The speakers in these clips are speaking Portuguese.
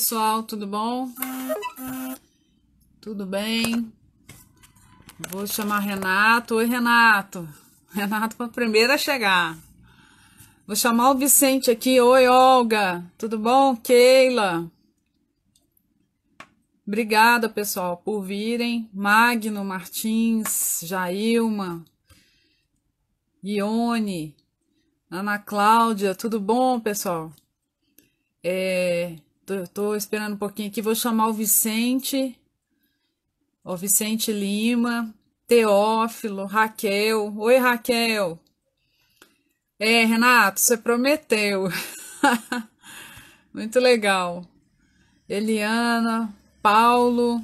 Pessoal, tudo bom? Tudo bem? Vou chamar Renato. Oi, Renato. Renato foi o primeiro a chegar. Vou chamar o Vicente aqui. Oi, Olga. Tudo bom? Keila. Obrigada, pessoal, por virem. Magno Martins, Jailma, Ione, Ana Cláudia, tudo bom, pessoal? É, tô, esperando um pouquinho aqui, vou chamar o Vicente, o Vicente Lima, Teófilo, Raquel. Oi, Raquel. É, Renato, você prometeu. Muito legal. Eliana, Paulo,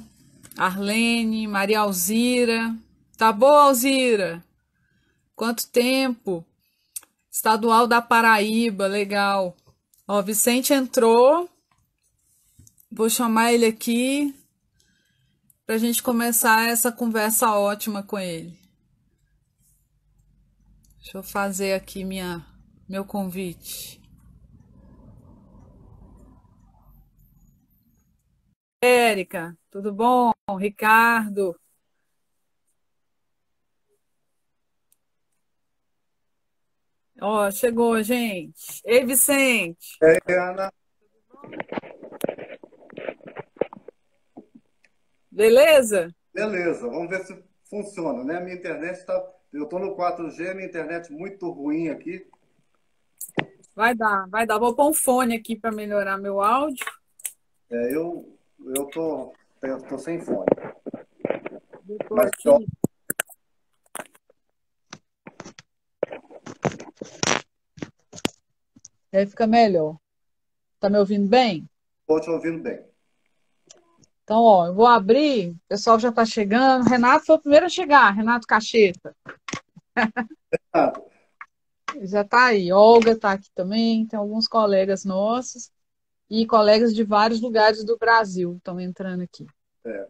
Arlene, Maria Alzira. Tá boa, Alzira? Quanto tempo? Estadual da Paraíba, legal. Ó, Vicente entrou. Vou chamar ele aqui para a gente começar essa conversa ótima com ele. Deixa eu fazer aqui minha, meu convite. Érica, tudo bom? Ricardo. Ó, chegou, gente. Ei, Vicente. Ei, Ana. Beleza? Beleza, vamos ver se funciona, né? Minha internet está. Eu estou no 4G, minha internet muito ruim aqui. Vai dar, vai dar. Vou pôr um fone aqui para melhorar meu áudio. É, eu eu tô, eu tô sem fone. Mas, aqui. Aí fica melhor. Tá me ouvindo bem? Estou te ouvindo bem. Então, ó, eu vou abrir, o pessoal já está chegando. Renato foi o primeiro a chegar, Renato Cacheta. Renato. já está aí. Olga está aqui também, tem alguns colegas nossos e colegas de vários lugares do Brasil estão entrando aqui. É,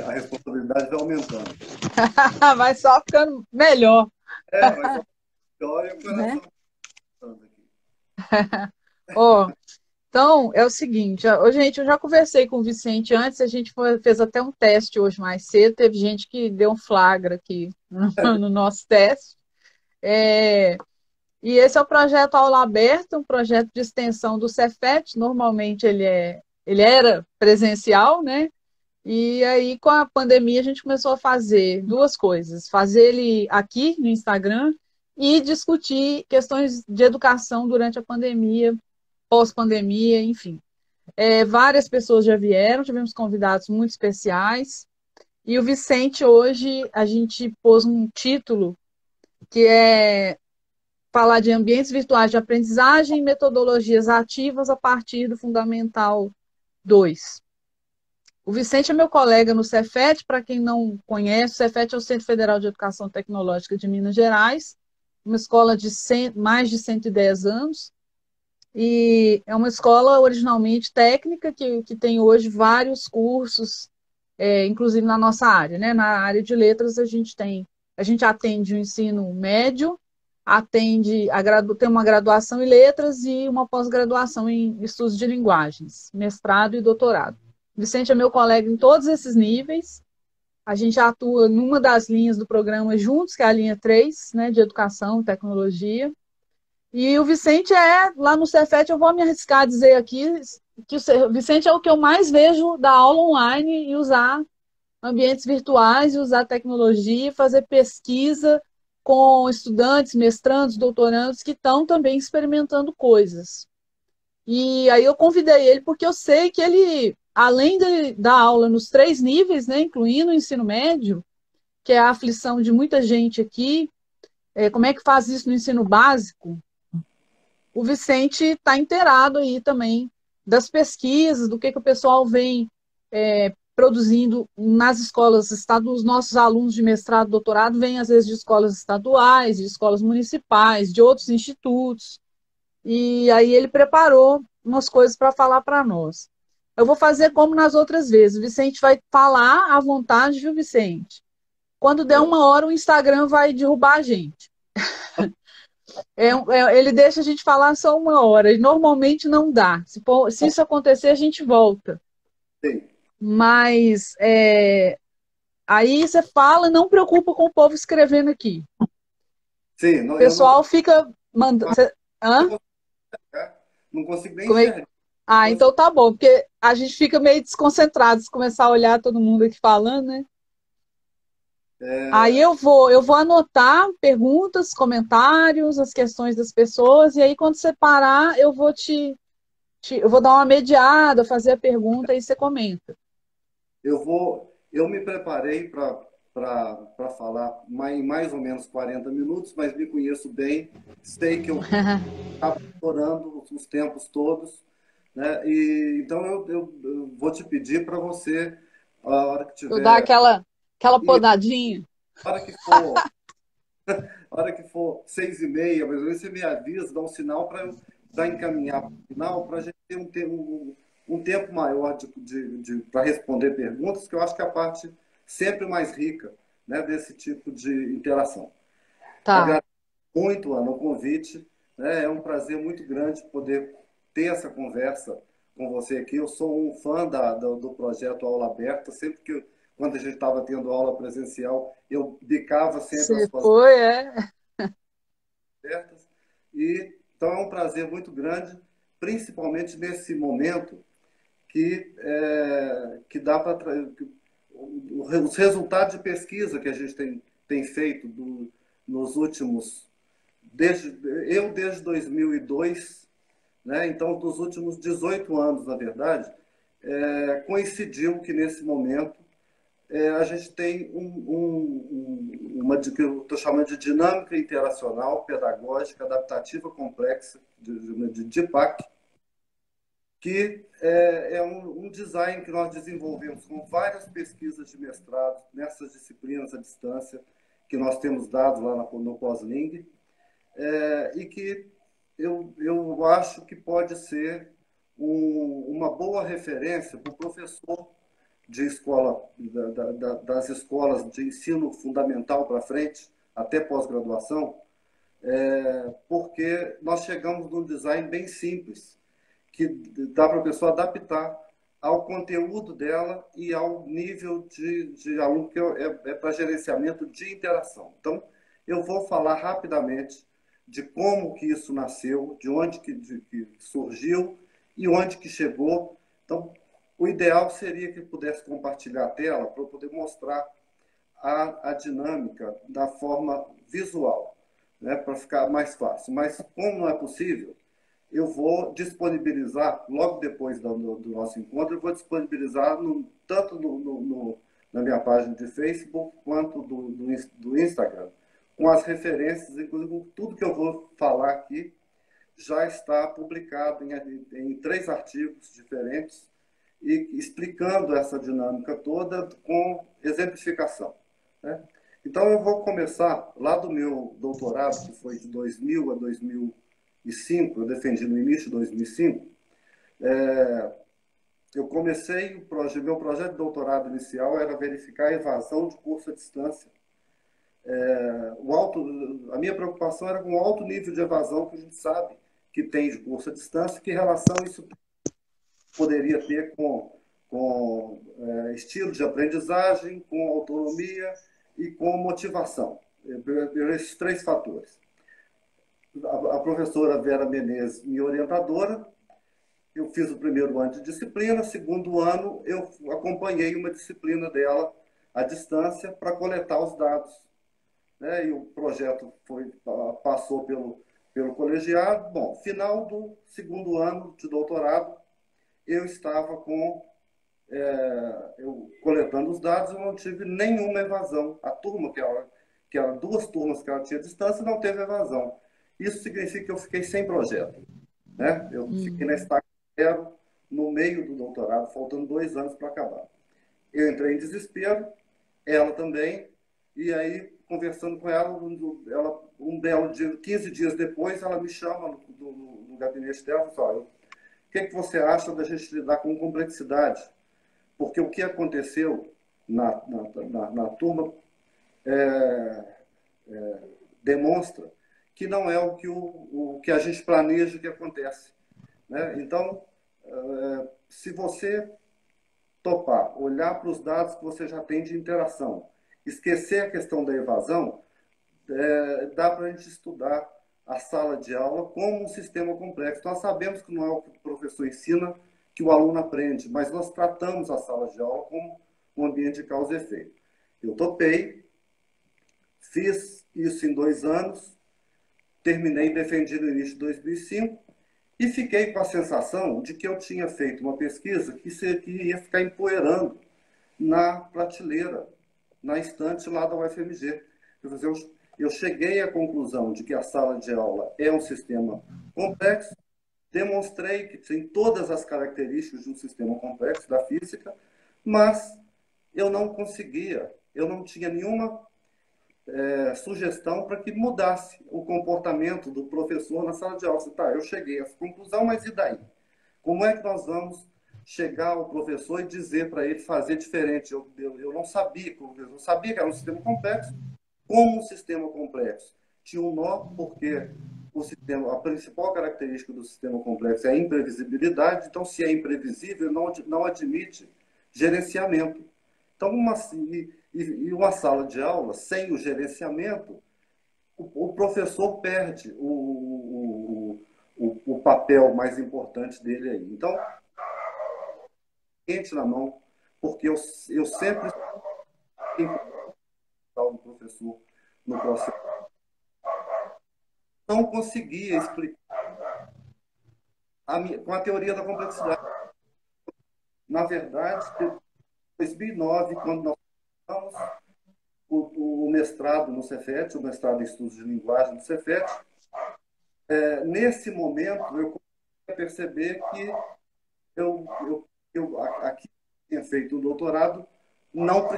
a responsabilidade vai aumentando. vai só ficando melhor. É, vai só melhor e o coração né? aqui. oh, então, é o seguinte, oh, gente, eu já conversei com o Vicente antes, a gente foi, fez até um teste hoje mais cedo, teve gente que deu um flagra aqui no, no nosso teste. É, e esse é o projeto Aula Aberta, um projeto de extensão do Cefet. Normalmente ele, é, ele era presencial, né? E aí, com a pandemia, a gente começou a fazer duas coisas: fazer ele aqui no Instagram e discutir questões de educação durante a pandemia, pós-pandemia, enfim. É, várias pessoas já vieram, tivemos convidados muito especiais. E o Vicente, hoje, a gente pôs um título que é falar de ambientes virtuais de aprendizagem e metodologias ativas a partir do Fundamental 2. O Vicente é meu colega no Cefet, para quem não conhece, o Cefet é o Centro Federal de Educação Tecnológica de Minas Gerais, uma escola de 100, mais de 110 anos, e é uma escola originalmente técnica, que, que tem hoje vários cursos, é, inclusive na nossa área, né? Na área de letras a gente tem, a gente atende o ensino médio, atende a gradu... tem uma graduação em letras e uma pós-graduação em estudos de linguagens, mestrado e doutorado. Vicente é meu colega em todos esses níveis. A gente atua numa das linhas do programa juntos, que é a linha 3, né, de educação e tecnologia. E o Vicente é, lá no Cefet, eu vou me arriscar a dizer aqui, que o Vicente é o que eu mais vejo da aula online e usar ambientes virtuais, e usar tecnologia, fazer pesquisa, com estudantes, mestrandos, doutorandos que estão também experimentando coisas. E aí eu convidei ele porque eu sei que ele, além de dar aula nos três níveis, né, incluindo o ensino médio, que é a aflição de muita gente aqui, é, como é que faz isso no ensino básico? O Vicente está inteirado aí também das pesquisas, do que, que o pessoal vem é, produzindo nas escolas estaduais, os nossos alunos de mestrado, doutorado, vêm às vezes de escolas estaduais, de escolas municipais, de outros institutos. E aí ele preparou umas coisas para falar para nós. Eu vou fazer como nas outras vezes. O Vicente vai falar à vontade, viu, Vicente? Quando der uma hora, o Instagram vai derrubar a gente. É, é, ele deixa a gente falar só uma hora, e normalmente não dá. Se, se isso acontecer, a gente volta. Sim. Mas é, aí você fala, não preocupa com o povo escrevendo aqui. Sim, não, o pessoal não... fica mandando. Hã? Não consigo nem Como é... Ah, então tá bom, porque a gente fica meio desconcentrado se começar a olhar todo mundo aqui falando, né? É... Aí eu vou, eu vou anotar perguntas, comentários, as questões das pessoas, e aí quando você parar, eu vou te, te eu vou dar uma mediada, fazer a pergunta e você comenta. Eu vou, eu me preparei para falar em mais ou menos 40 minutos, mas me conheço bem, sei que eu estava explorando os tempos todos, né? E então eu, eu, eu vou te pedir para você a hora que tiver. Eu dar aquela Aquela podadinha. A hora que for, hora que for seis e meia, mas você me avisa, dá um sinal para eu dar encaminhar para o final, para a gente ter um, um, um tempo maior de, de, de para responder perguntas, que eu acho que é a parte sempre mais rica né, desse tipo de interação. Tá. Agradeço muito, Ana, o convite. Né, é um prazer muito grande poder ter essa conversa com você aqui. Eu sou um fã da, do, do projeto Aula Aberta. Sempre que quando a gente estava tendo aula presencial, eu bicava sempre Você as foi, é? Certas. E, então é um prazer muito grande, principalmente nesse momento que, é, que dá para os resultados de pesquisa que a gente tem, tem feito do, nos últimos desde eu desde 2002 né então dos últimos 18 anos na verdade é, coincidiu que nesse momento é, a gente tem um, um, uma que eu estou chamando de dinâmica interacional, pedagógica, adaptativa complexa, de, de DIPAC, que é, é um, um, design que nós desenvolvemos com várias pesquisas de mestrado nessas disciplinas à distância que nós temos dado lá no, no Pós-Ling, é, e que eu, eu acho que pode ser um, uma boa referência para o professor de escola, da, da, das escolas de ensino fundamental para frente, até pós-graduação, é, porque nós chegamos num design bem simples, que dá para a pessoa adaptar ao conteúdo dela e ao nível de, de aluno que é, é para gerenciamento de interação. Então, eu vou falar rapidamente de como que isso nasceu, de onde que, de, que surgiu e onde que chegou. Então, o ideal seria que pudesse compartilhar a tela para eu poder mostrar a, a dinâmica da forma visual, né, para ficar mais fácil. Mas, como não é possível, eu vou disponibilizar, logo depois do, do nosso encontro, eu vou disponibilizar no, tanto no, no, na minha página de Facebook quanto do, do, Instagram, com as referências, inclusive tudo que eu vou falar aqui já está publicado em, em três artigos diferentes e explicando essa dinâmica toda com exemplificação. Né? Então, eu vou começar lá do meu doutorado, que foi de 2000 a 2005, eu defendi no início de 2005. É, eu comecei, o projeto, meu projeto de doutorado inicial era verificar a evasão de curso à distância. É, o alto, a minha preocupação era com o alto nível de evasão que a gente sabe que tem de curso à distância, que relação isso tem poderia ter com, com é, estilo de aprendizagem, com autonomia e com motivação. Esses três fatores. A, a professora Vera Menezes, minha orientadora, eu fiz o primeiro ano de disciplina, segundo ano eu acompanhei uma disciplina dela à distância para coletar os dados. Né? E o projeto foi, passou pelo, pelo colegiado. Bom, final do segundo ano de doutorado, eu estava com é, eu coletando os dados, eu não tive nenhuma evasão. A turma, que era, que era duas turmas que ela tinha distância, não teve evasão. Isso significa que eu fiquei sem projeto. Né? Eu hum. fiquei na estaca zero no meio do doutorado, faltando dois anos para acabar. Eu entrei em desespero, ela também, e aí, conversando com ela, ela um belo dia, 15 dias depois, ela me chama no, no, no gabinete dela e fala, o que, é que você acha da gente lidar com complexidade? Porque o que aconteceu na, na, na, na turma é, é, demonstra que não é o que, o, o que a gente planeja que acontece. Né? Então, é, se você topar, olhar para os dados que você já tem de interação, esquecer a questão da evasão, é, dá para a gente estudar a sala de aula como um sistema complexo. Nós sabemos que não é o que o professor ensina que o aluno aprende, mas nós tratamos a sala de aula como um ambiente de causa e efeito. Eu topei, fiz isso em dois anos, terminei defendido no início de 2005 e fiquei com a sensação de que eu tinha feito uma pesquisa que, ia ficar empoeirando na prateleira, na estante lá da UFMG. Eu, eu cheguei à conclusão de que a sala de aula é um sistema complexo, demonstrei que tem todas as características de um sistema complexo da física, mas eu não conseguia, eu não tinha nenhuma é, sugestão para que mudasse o comportamento do professor na sala de aula. Tá, eu cheguei essa conclusão, mas e daí? Como é que nós vamos chegar ao professor e dizer para ele fazer diferente? Eu, eu, eu não sabia, eu sabia que era um sistema complexo. Como um sistema complexo tinha um nó, porque o sistema, a principal característica do sistema complexo é a imprevisibilidade. Então, se é imprevisível, não, não admite gerenciamento. Então, uma, e, e uma sala de aula sem o gerenciamento, o, o professor perde o, o, o, papel mais importante dele aí. Então, quente na mão, porque eu, eu sempre o professor no processo. Não conseguia explicar a minha, com a teoria da complexidade. Na verdade, em 2009, quando nós o, o, mestrado no Cefet, o mestrado em estudos de linguagem no Cefet. É, nesse momento, eu comecei a perceber que eu, eu, eu aqui tinha feito o doutorado, não,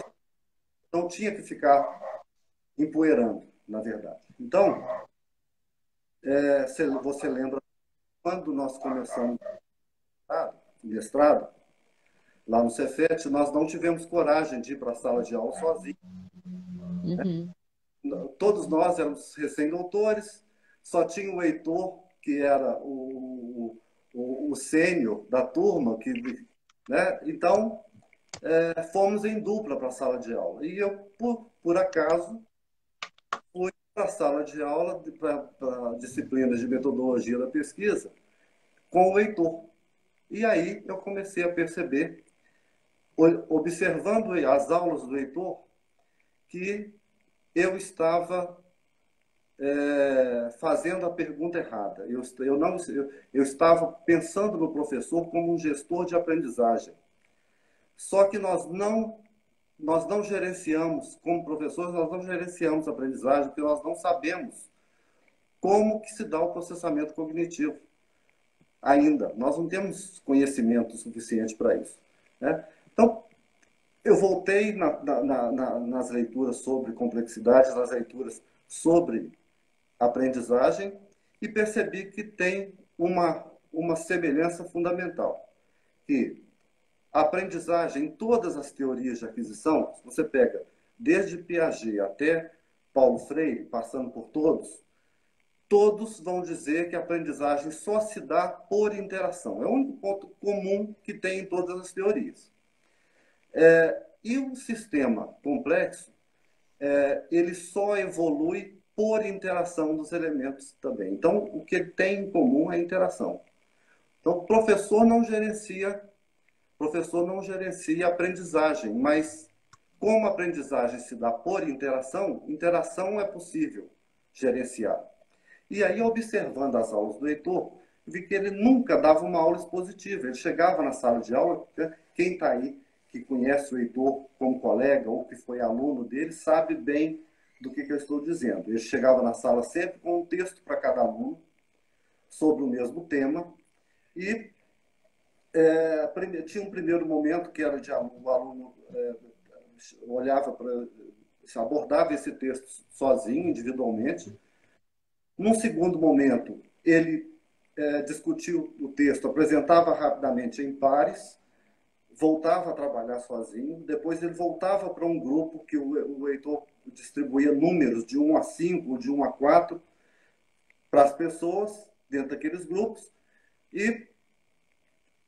não tinha que ficar empoeirando, na verdade. Então, é, você lembra quando nós começamos o mestrado, lá no Cefet, nós não tivemos coragem de ir para a sala de aula sozinhos. Uhum. Todos nós éramos recém-doutores, só tinha o Heitor, que era o, o, o sênior da turma, que, né? então é, fomos em dupla para a sala de aula. E eu, por, por acaso, fui para a sala de aula para disciplinas de metodologia da pesquisa com o Heitor. E aí eu comecei a perceber observando as aulas do Heitor, que eu estava é, fazendo a pergunta errada. Eu, eu, não, eu, eu estava pensando no professor como um gestor de aprendizagem. Só que nós não nós não gerenciamos, como professores, nós não gerenciamos a aprendizagem, porque nós não sabemos como que se dá o processamento cognitivo ainda. Nós não temos conhecimento suficiente para isso. Né? Então, eu voltei na, na, na, nas leituras sobre complexidade, nas leituras sobre aprendizagem e percebi que tem uma, uma semelhança fundamental. Que a aprendizagem, em todas as teorias de aquisição, se você pega desde Piaget até Paulo Freire, passando por todos, todos vão dizer que a aprendizagem só se dá por interação. É o único ponto comum que tem em todas as teorias. É, e o sistema complexo, é, ele só evolui por interação dos elementos também. Então, o que ele tem em comum é a interação. Então, o professor não gerencia, professor não gerencia a aprendizagem, mas como a aprendizagem se dá por interação, interação é possível gerenciar. E aí, observando as aulas do Heitor, vi que ele nunca dava uma aula expositiva. Ele chegava na sala de aula, né, quem está aí que conhece o Heitor como colega ou que foi aluno dele, sabe bem do que, que eu estou dizendo. Ele chegava na sala sempre com um texto para cada aluno sobre o mesmo tema e é, tinha um primeiro momento que era de aluno, o aluno é, olhava para abordava esse texto sozinho, individualmente. Num segundo momento, ele é, discutiu o texto, apresentava rapidamente em pares voltava a trabalhar sozinho, depois ele voltava para um grupo que o, o Heitor distribuía números de 1 a 5, de 1 a 4, para as pessoas dentro daqueles grupos e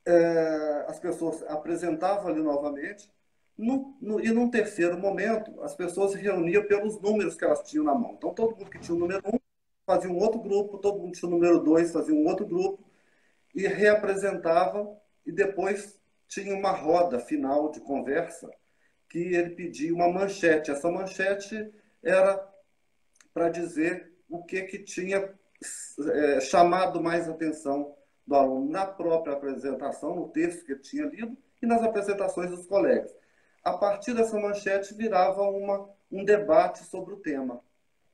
é, as pessoas apresentavam ali novamente no, no, e num terceiro momento as pessoas se reuniam pelos números que elas tinham na mão. Então todo mundo que tinha o número um fazia um outro grupo, todo mundo que tinha o número dois fazia um outro grupo e reapresentava e depois tinha uma roda final de conversa que ele pedia uma manchete. Essa manchete era para dizer o que, que tinha é, chamado mais atenção do aluno na própria apresentação, no texto que ele tinha lido e nas apresentações dos colegas. A partir dessa manchete virava uma, um debate sobre o tema.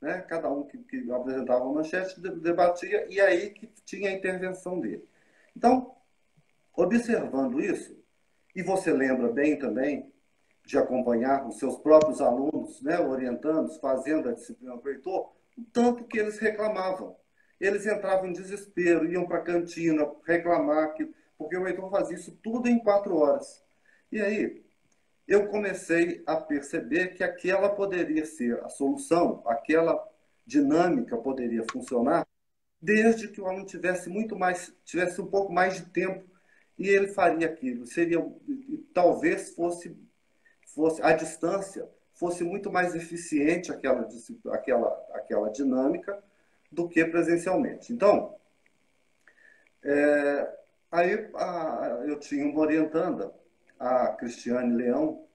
Né? Cada um que, que apresentava uma manchete debatia e aí que tinha a intervenção dele. Então, observando isso, e você lembra bem também de acompanhar os seus próprios alunos, né, orientando, fazendo a disciplina com o Heitor, o tanto que eles reclamavam. Eles entravam em desespero, iam para a cantina reclamar, que, porque o Heitor fazia isso tudo em quatro horas. E aí, eu comecei a perceber que aquela poderia ser a solução, aquela dinâmica poderia funcionar, desde que o aluno tivesse muito mais, tivesse um pouco mais de tempo e ele faria aquilo. Seria, talvez fosse, fosse a distância fosse muito mais eficiente aquela, aquela, aquela dinâmica do que presencialmente. Então, é, aí a, eu tinha uma orientanda, a Cristiane Leão,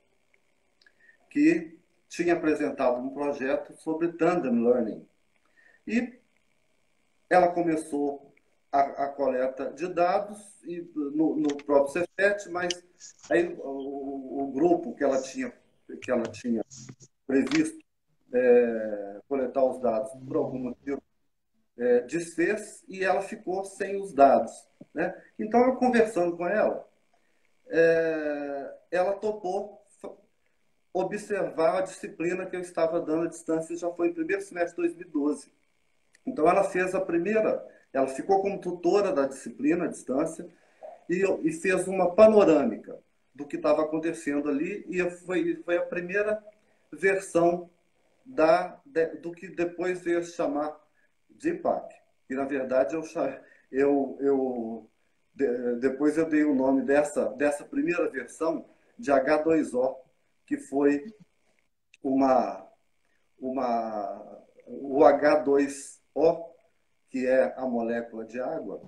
que tinha apresentado um projeto sobre Tandem Learning. E ela começou a, a coleta de dados e, no, no próprio Cefet, mas aí o, o, grupo que ela tinha, que ela tinha previsto é, coletar os dados por algum motivo é, desfez e ela ficou sem os dados. Né? Então, eu conversando com ela, é, ela topou observar a disciplina que eu estava dando à distância, já foi em primeiro semestre de 2012. Então, ela fez a primeira, ela ficou como tutora da disciplina à distância e, e fez uma panorâmica do que estava acontecendo ali e foi, foi a primeira versão da, de, do que depois veio chamar de IPAC. E, na verdade, eu, eu, eu de, depois eu dei o nome dessa, dessa primeira versão de H2O, que foi uma, uma, o H2O, que é a molécula de água,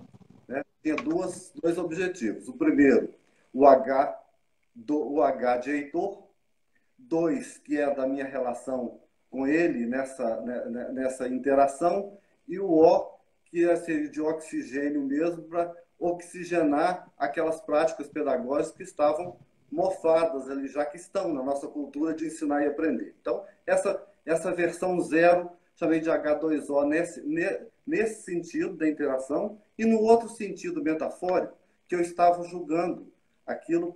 né, tinha duas, dois objetivos. O primeiro, o H, do, o H de Heitor, dois, que é da minha relação com ele nessa, né, né nessa interação, e o O, que é de oxigênio mesmo, para oxigenar aquelas práticas pedagógicas que estavam mofadas ali, já que estão na nossa cultura de ensinar e aprender. Então, essa, essa versão zero, chamei de H2O nesse, nesse sentido da interação, e no outro sentido metafórico, que eu estava julgando aquilo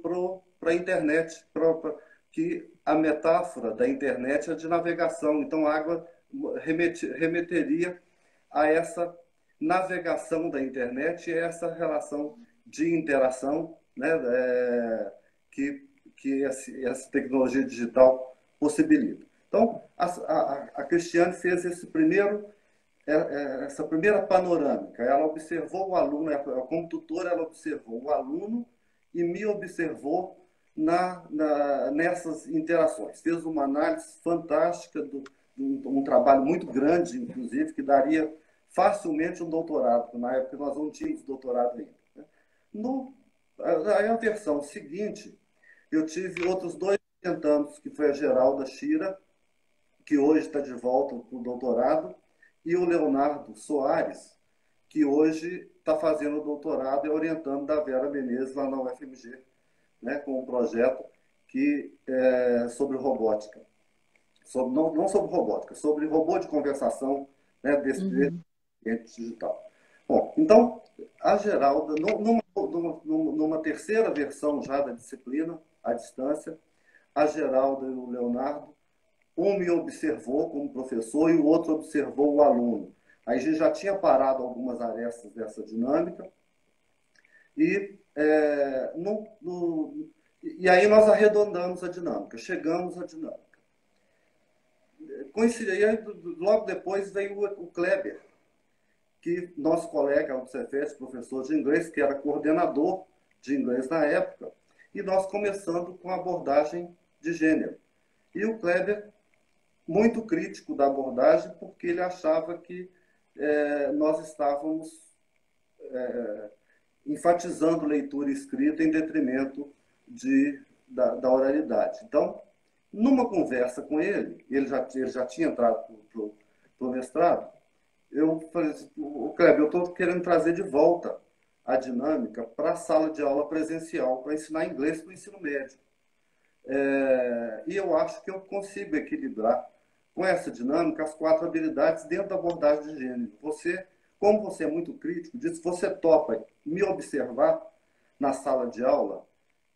para a internet, pra, que a metáfora da internet é de navegação. Então, a água remete, remeteria a essa navegação da internet e essa relação de interação né, é, que, que essa tecnologia digital possibilita. Então, a, a, a Cristiane fez esse primeiro, é, é, essa primeira panorâmica. Ela observou o aluno, como tutora, ela observou o aluno e me observou na, na, nessas interações. Fez uma análise fantástica, do, um, um, trabalho muito grande, inclusive, que daria facilmente um doutorado, na época nós não tínhamos doutorado ainda. Né? No, aí a versão seguinte, eu tive outros dois orientandos, que foi a Geralda Chira, que hoje está de volta para o doutorado, e o Leonardo Soares, que hoje está fazendo o doutorado e orientando da Vera Menezes lá na UFMG, né, com um projeto que é sobre robótica. Sobre, não, não sobre robótica, sobre robô de conversação né, desse uhum. ambiente digital. Bom, então, a Geralda, numa, numa, numa terceira versão já da disciplina, à distância, a Geralda e o Leonardo, um me observou como professor e o outro observou o aluno. Aí a gente já tinha parado algumas arestas dessa dinâmica e é, no, no, e aí nós arredondamos a dinâmica, chegamos à dinâmica. Coincidiu, logo depois veio o, Kleber, que nosso colega do Cefet, professor de inglês, que era coordenador de inglês na época, e nós começando com a abordagem de gênero. E o Kleber, muito crítico da abordagem, porque ele achava que é, nós estávamos é, enfatizando leitura escrita em detrimento de, da, da, oralidade. Então, numa conversa com ele, ele já, ele já tinha entrado para o mestrado, eu falei assim, o Kleber, eu estou querendo trazer de volta a dinâmica para a sala de aula presencial, para ensinar inglês para o ensino médio. É, e eu acho que eu consigo equilibrar com essa dinâmica as quatro habilidades dentro da abordagem de gênero. Você, como você é muito crítico, disse, você topa me observar na sala de aula,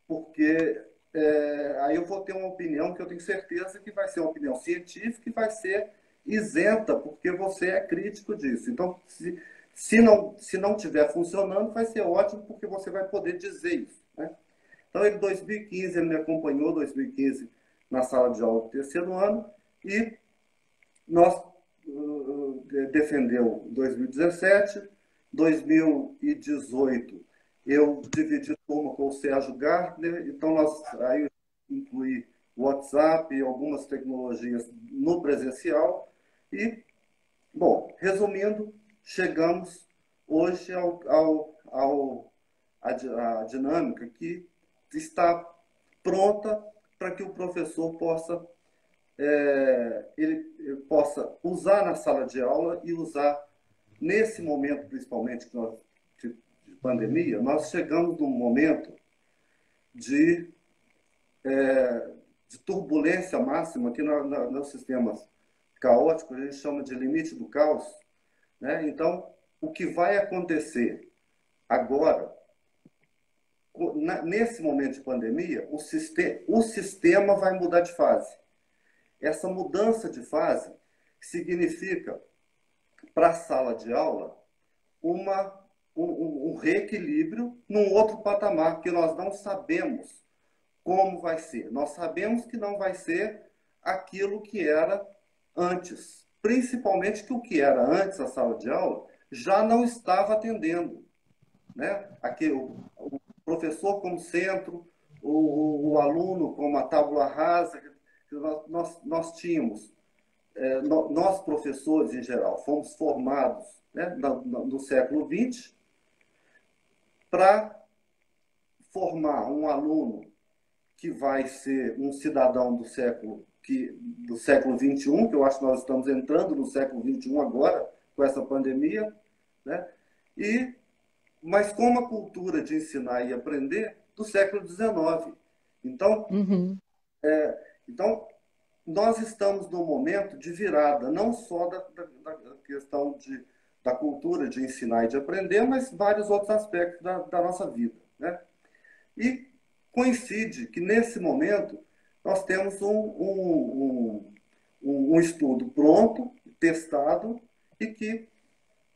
porque é, aí eu vou ter uma opinião que eu tenho certeza que vai ser uma opinião científica e vai ser isenta, porque você é crítico disso. Então, se, se não se não estiver funcionando, vai ser ótimo, porque você vai poder dizer isso. Né? Então, em 2015, ele me acompanhou, 2015, na sala de aula do terceiro ano, e nós uh, defendeu 2017, 2018 eu dividi turma com o Sérgio Gardner, então nós aí incluí WhatsApp e algumas tecnologias no presencial. E, bom, resumindo, chegamos hoje ao, ao, ao a, a dinâmica que está pronta para que o professor possa é, ele, ele, possa usar na sala de aula e usar nesse momento principalmente que nós, pandemia nós chegamos num momento de, é, de turbulência máxima aqui no, no, nos sistemas caótico, a gente chama de limite do caos. Né? Então, o que vai acontecer agora, nesse momento de pandemia, o sistema, o sistema vai mudar de fase. Essa mudança de fase significa, para a sala de aula, uma, um, um reequilíbrio num outro patamar que nós não sabemos como vai ser. Nós sabemos que não vai ser aquilo que era antes. Principalmente que o que era antes a sala de aula já não estava atendendo. Né? Aqui, o, o professor como centro, o, o, aluno como a tábula rasa. Nós, nós, nós tínhamos, é, nós professores em geral, fomos formados né, no, no século XX para formar um aluno que vai ser um cidadão do século que, do século XXI, que eu acho que nós estamos entrando no século XXI agora, com essa pandemia, né? e, mas com uma cultura de ensinar e aprender do século XIX. Então, uhum. é, então nós estamos num momento de virada, não só da, da, da, questão de, da cultura de ensinar e de aprender, mas vários outros aspectos da, da nossa vida. Né? E coincide que, nesse momento, nós temos um, um, um, um estudo pronto, testado, e que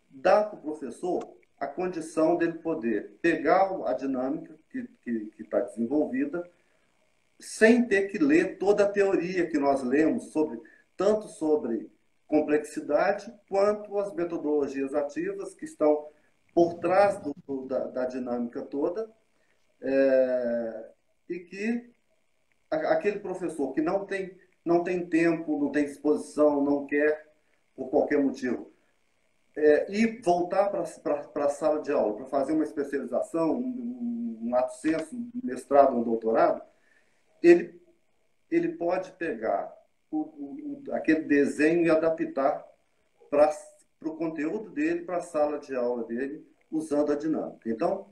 dá para o professor a condição dele poder pegar a dinâmica que está desenvolvida, sem ter que ler toda a teoria que nós lemos, sobre, tanto sobre complexidade, quanto as metodologias ativas que estão por trás do, da, da, dinâmica toda, é, e que aquele professor que não tem, não tem tempo, não tem disposição, não quer, por qualquer motivo, é, e voltar para a sala de aula para fazer uma especialização, um, um ato senso, um mestrado, um doutorado, ele, ele pode pegar o, o, aquele desenho e adaptar para o conteúdo dele, para a sala de aula dele, usando a dinâmica. Então,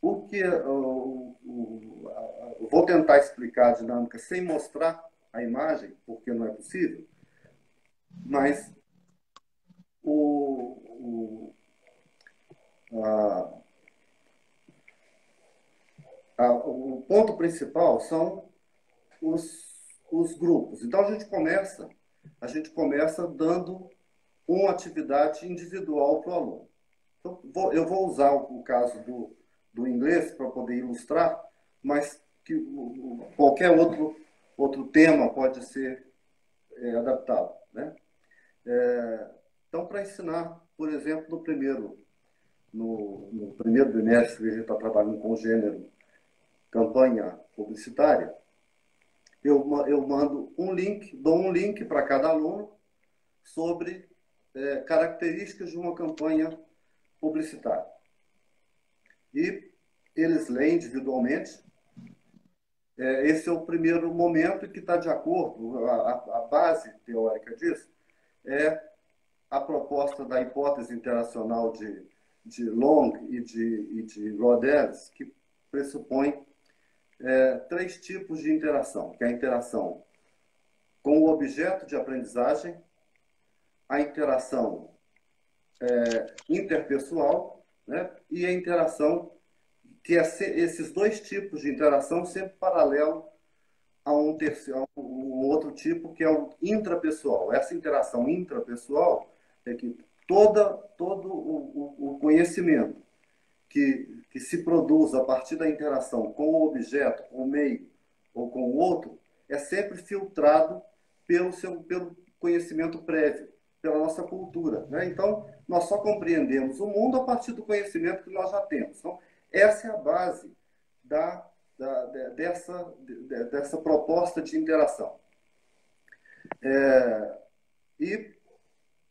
o que o, o, vou tentar explicar a dinâmica sem mostrar a imagem, porque não é possível, mas o, o, a, a, o ponto principal são os, os grupos. Então a gente começa, a gente começa dando uma atividade individual para o aluno. Então, vou, eu vou usar o, o caso do, do inglês para poder ilustrar, mas que qualquer outro, outro tema pode ser é, adaptado. Né? É, então, para ensinar por exemplo, no primeiro, no, no primeiro bimestre a gente está trabalhando com o gênero campanha publicitária, eu, eu mando um link, dou um link para cada aluno sobre é, características de uma campanha publicitária. E eles leem individualmente. É, esse é o primeiro momento que está de acordo, a, a, base teórica disso é a proposta da hipótese interacional de, de Long e de, e de que pressupõe é, três tipos de interação, que é a interação com o objeto de aprendizagem, a interação é, interpessoal né, e a interação, que é esses dois tipos de interação sempre paralelo a um, terceiro, a um outro tipo, que é o intrapessoal. Essa interação intrapessoal é que toda, todo o, o, o conhecimento que, que se produz a partir da interação com o objeto, com o meio ou com o outro, é sempre filtrado pelo, seu, pelo conhecimento prévio, pela nossa cultura. Né? Então, nós só compreendemos o mundo a partir do conhecimento que nós já temos. Então, essa é a base da, da, dessa, dessa proposta de interação. É, e,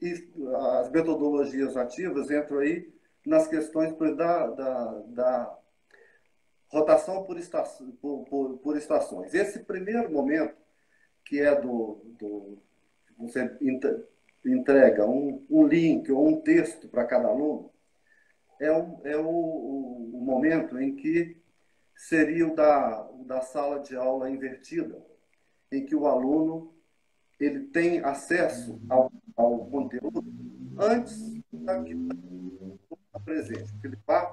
e as metodologias ativas entram aí nas questões da, da, da rotação por, estação, por, por, por, estações. Esse primeiro momento, que é do, do você entrega um, um link ou um texto para cada aluno, é, o, é o, o, momento em que seria o da, da sala de aula invertida, em que o aluno ele tem acesso ao, ao conteúdo antes da presente, ele vá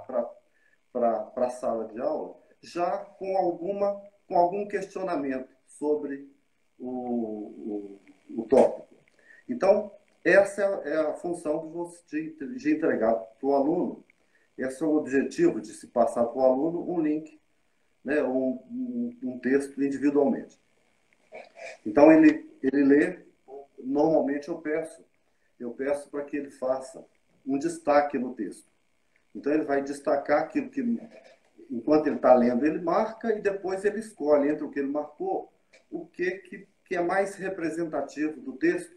para a sala de aula já com, alguma, com algum questionamento sobre o, o, o tópico. Então, essa é a função de, de entregar para o aluno, esse é o objetivo de se passar para o aluno um link, né, um, um, um texto individualmente. Então, ele, ele lê, normalmente eu peço, eu peço para que ele faça um destaque no texto. Então ele vai destacar aquilo que, enquanto ele está lendo, ele marca e depois ele escolhe entre o que ele marcou, o que, que, que é mais representativo do texto.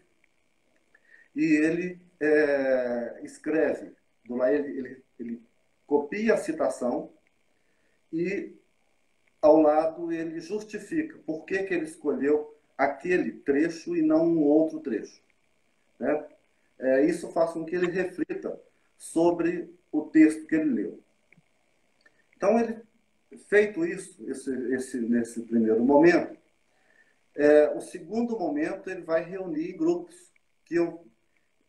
E ele é, escreve, do lá ele, ele, ele copia a citação e ao lado ele justifica por que, que ele escolheu aquele trecho e não um outro trecho. Né? É, isso faz com que ele reflita sobre o texto que ele leu. Então, ele, feito isso, esse, esse, nesse primeiro momento, é, o segundo momento ele vai reunir grupos que eu,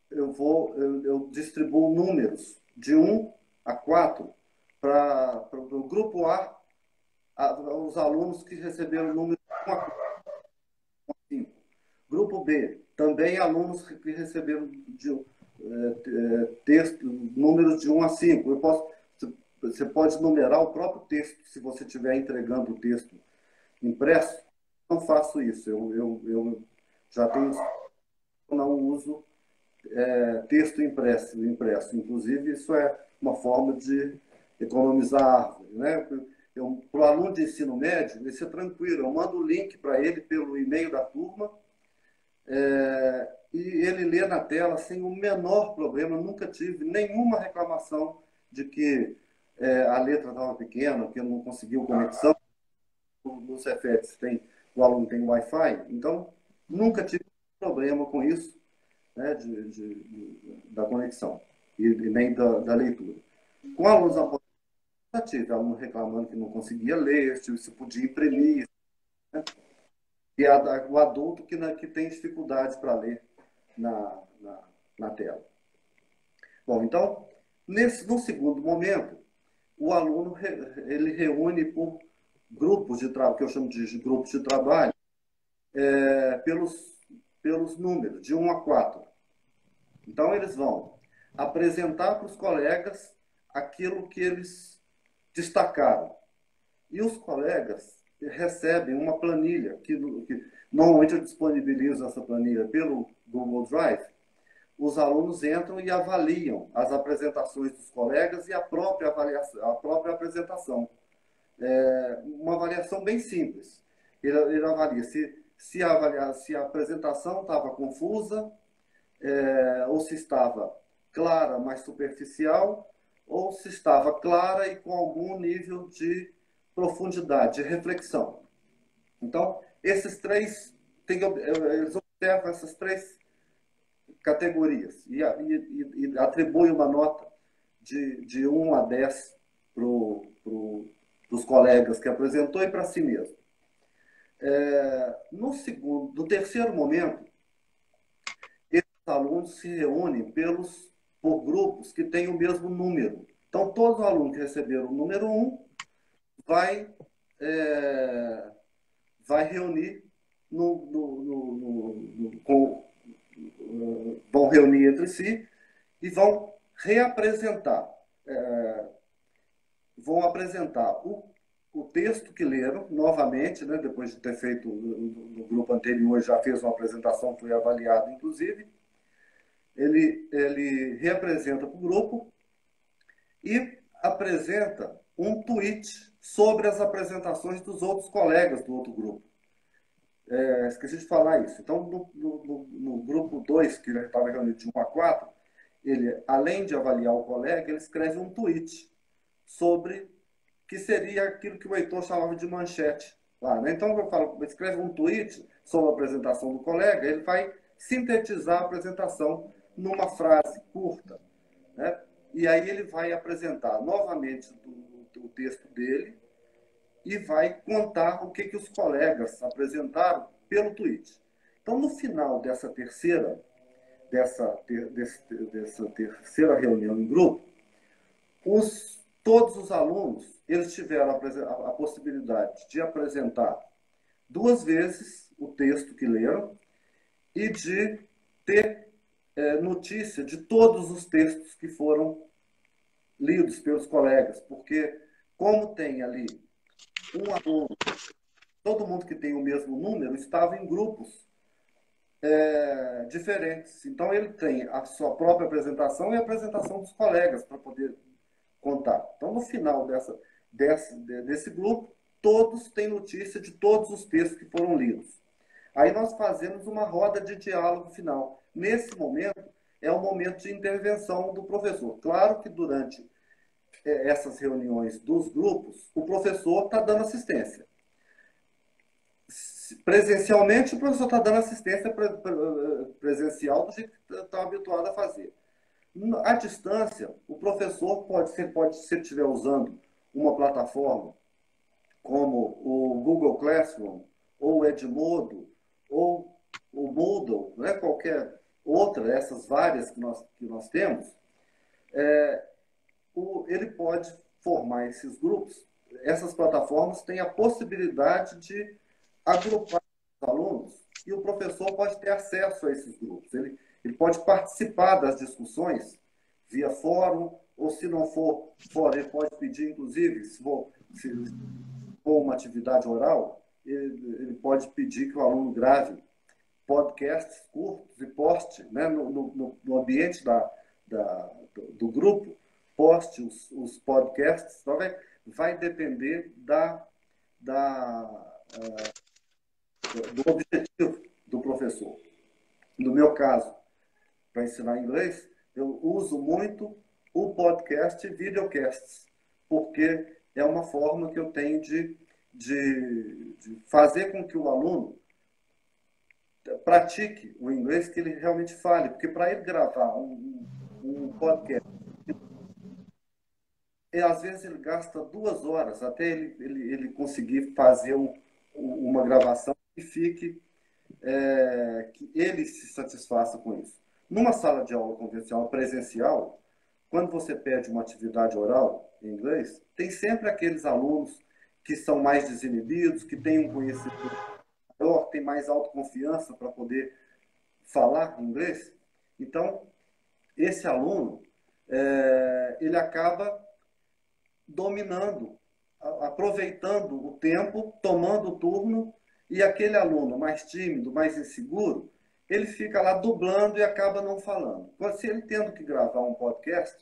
eu vou eu, eu distribuo números de 1 a 4 para o grupo A, a, os alunos que receberam número 1 a 4. Grupo B, também alunos que receberam de, é, texto, números de 1 a 5. Eu posso, você pode numerar o próprio texto se você estiver entregando o texto impresso. Não faço isso. Eu, eu, eu já tenho. Não uso é, texto impresso, impresso. Inclusive, isso é uma forma de economizar árvore. Né? Para o aluno de ensino médio, isso é tranquilo. Eu mando o link para ele pelo e-mail da turma. É, e ele lê na tela sem o menor problema. nunca tive nenhuma reclamação de que é, a letra estava pequena, que não conseguiu conexão. No Cefetes tem, o aluno tem Wi-Fi, então nunca tive problema com isso, né, de, de, de da conexão e, e nem da, da, leitura. Com alunos já tive aluno reclamando que não conseguia ler, se podia imprimir. Né? E a, o adulto que, que tem dificuldades para ler na, na, na tela. Bom, então, nesse, no segundo momento, o aluno ele reúne por grupos de trabalho, que eu chamo de grupos de trabalho, é, pelos, pelos números, de 1 a 4. Então, eles vão apresentar para os colegas aquilo que eles destacaram. E os colegas recebem uma planilha, que, que normalmente eu disponibilizo essa planilha pelo Google Drive, os alunos entram e avaliam as apresentações dos colegas e a própria, avaliação, a própria apresentação. É uma avaliação bem simples. Ele, ele avalia se, se, a avalia, se a apresentação estava confusa, é, ou se estava clara, mas superficial, ou se estava clara e com algum nível de profundidade, de reflexão. Então, esses três, tem, eles observam essas três categorias e, e, e atribui uma nota de, de 1 a 10 para pro, os colegas que apresentou e para si mesmo. É, no, segundo, no terceiro momento, esses alunos se reúnem pelos, por grupos que têm o mesmo número. Então, todo aluno que receber o número 1 vai, é, vai reunir no, no, no, no, com vão reunir entre si e vão reapresentar, é, vão apresentar o, o texto que leram novamente, né, depois de ter feito no, grupo anterior, já fez uma apresentação, foi avaliado inclusive. Ele, ele reapresenta para o grupo e apresenta um tweet sobre as apresentações dos outros colegas do outro grupo. É, esqueci de falar isso. Então, no, no, no grupo 2, que estava reunido de 1 a 4, ele, além de avaliar o colega, ele escreve um tweet sobre que seria aquilo que o Heitor chamava de manchete. Lá, né? Então, eu falo, escreve um tweet sobre a apresentação do colega, ele vai sintetizar a apresentação numa frase curta. Né? E aí ele vai apresentar novamente o texto dele, e vai contar o que, que os colegas apresentaram pelo tweet. Então, no final dessa terceira, dessa, ter, desse, dessa terceira reunião em grupo, os, todos os alunos eles tiveram a, a, possibilidade de apresentar duas vezes o texto que leram e de ter é, notícia de todos os textos que foram lidos pelos colegas, porque como tem ali um aluno, todo mundo que tem o mesmo número, estava em grupos é, diferentes. Então, ele tem a sua própria apresentação e a apresentação dos colegas para poder contar. Então, no final dessa, desse, desse grupo, todos têm notícia de todos os textos que foram lidos. Aí nós fazemos uma roda de diálogo final. Nesse momento, é o momento de intervenção do professor. Claro que durante essas reuniões dos grupos, o professor está dando assistência. Presencialmente, o professor está dando assistência presencial do jeito que está habituado a fazer. À distância, o professor pode ser, pode, se ele estiver usando uma plataforma como o Google Classroom, ou o Edmodo, ou o Moodle, né, qualquer outra dessas várias que nós, que nós temos, é, o, ele pode formar esses grupos. Essas plataformas têm a possibilidade de agrupar os alunos e o professor pode ter acesso a esses grupos. Ele, ele pode participar das discussões via fórum, ou se não for fórum, ele pode pedir, inclusive, se for, se for uma atividade oral, ele, ele pode pedir que o aluno grave podcasts curtos e poste né, no, no, no ambiente da, da, do, do grupo poste os, os podcasts, então vai, vai depender da, da, uh, do objetivo do professor. No meu caso, para ensinar inglês, eu uso muito o podcast e videocasts, porque é uma forma que eu tenho de, de, de fazer com que o aluno pratique o inglês que ele realmente fale, porque para ele gravar um, um podcast e às vezes ele gasta duas horas até ele, ele, ele conseguir fazer um, uma gravação que fique, é, que ele se satisfaça com isso. Numa sala de aula convencional presencial, quando você pede uma atividade oral em inglês, tem sempre aqueles alunos que são mais desinibidos, que têm um conhecimento maior, têm mais autoconfiança para poder falar inglês. Então, esse aluno, é, ele acaba dominando, aproveitando o tempo, tomando o turno, e aquele aluno mais tímido, mais inseguro, ele fica lá dublando e acaba não falando. Se ele tendo que gravar um podcast,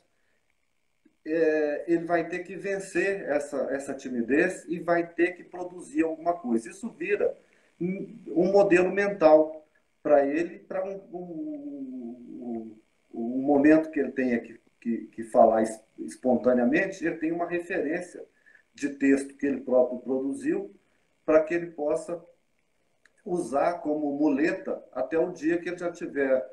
é, ele vai ter que vencer essa, essa timidez e vai ter que produzir alguma coisa. Isso vira um modelo mental para ele, para um, um, um, um, momento que ele tenha que, que, que falar espontaneamente, ele tem uma referência de texto que ele próprio produziu para que ele possa usar como muleta até o dia que ele já tiver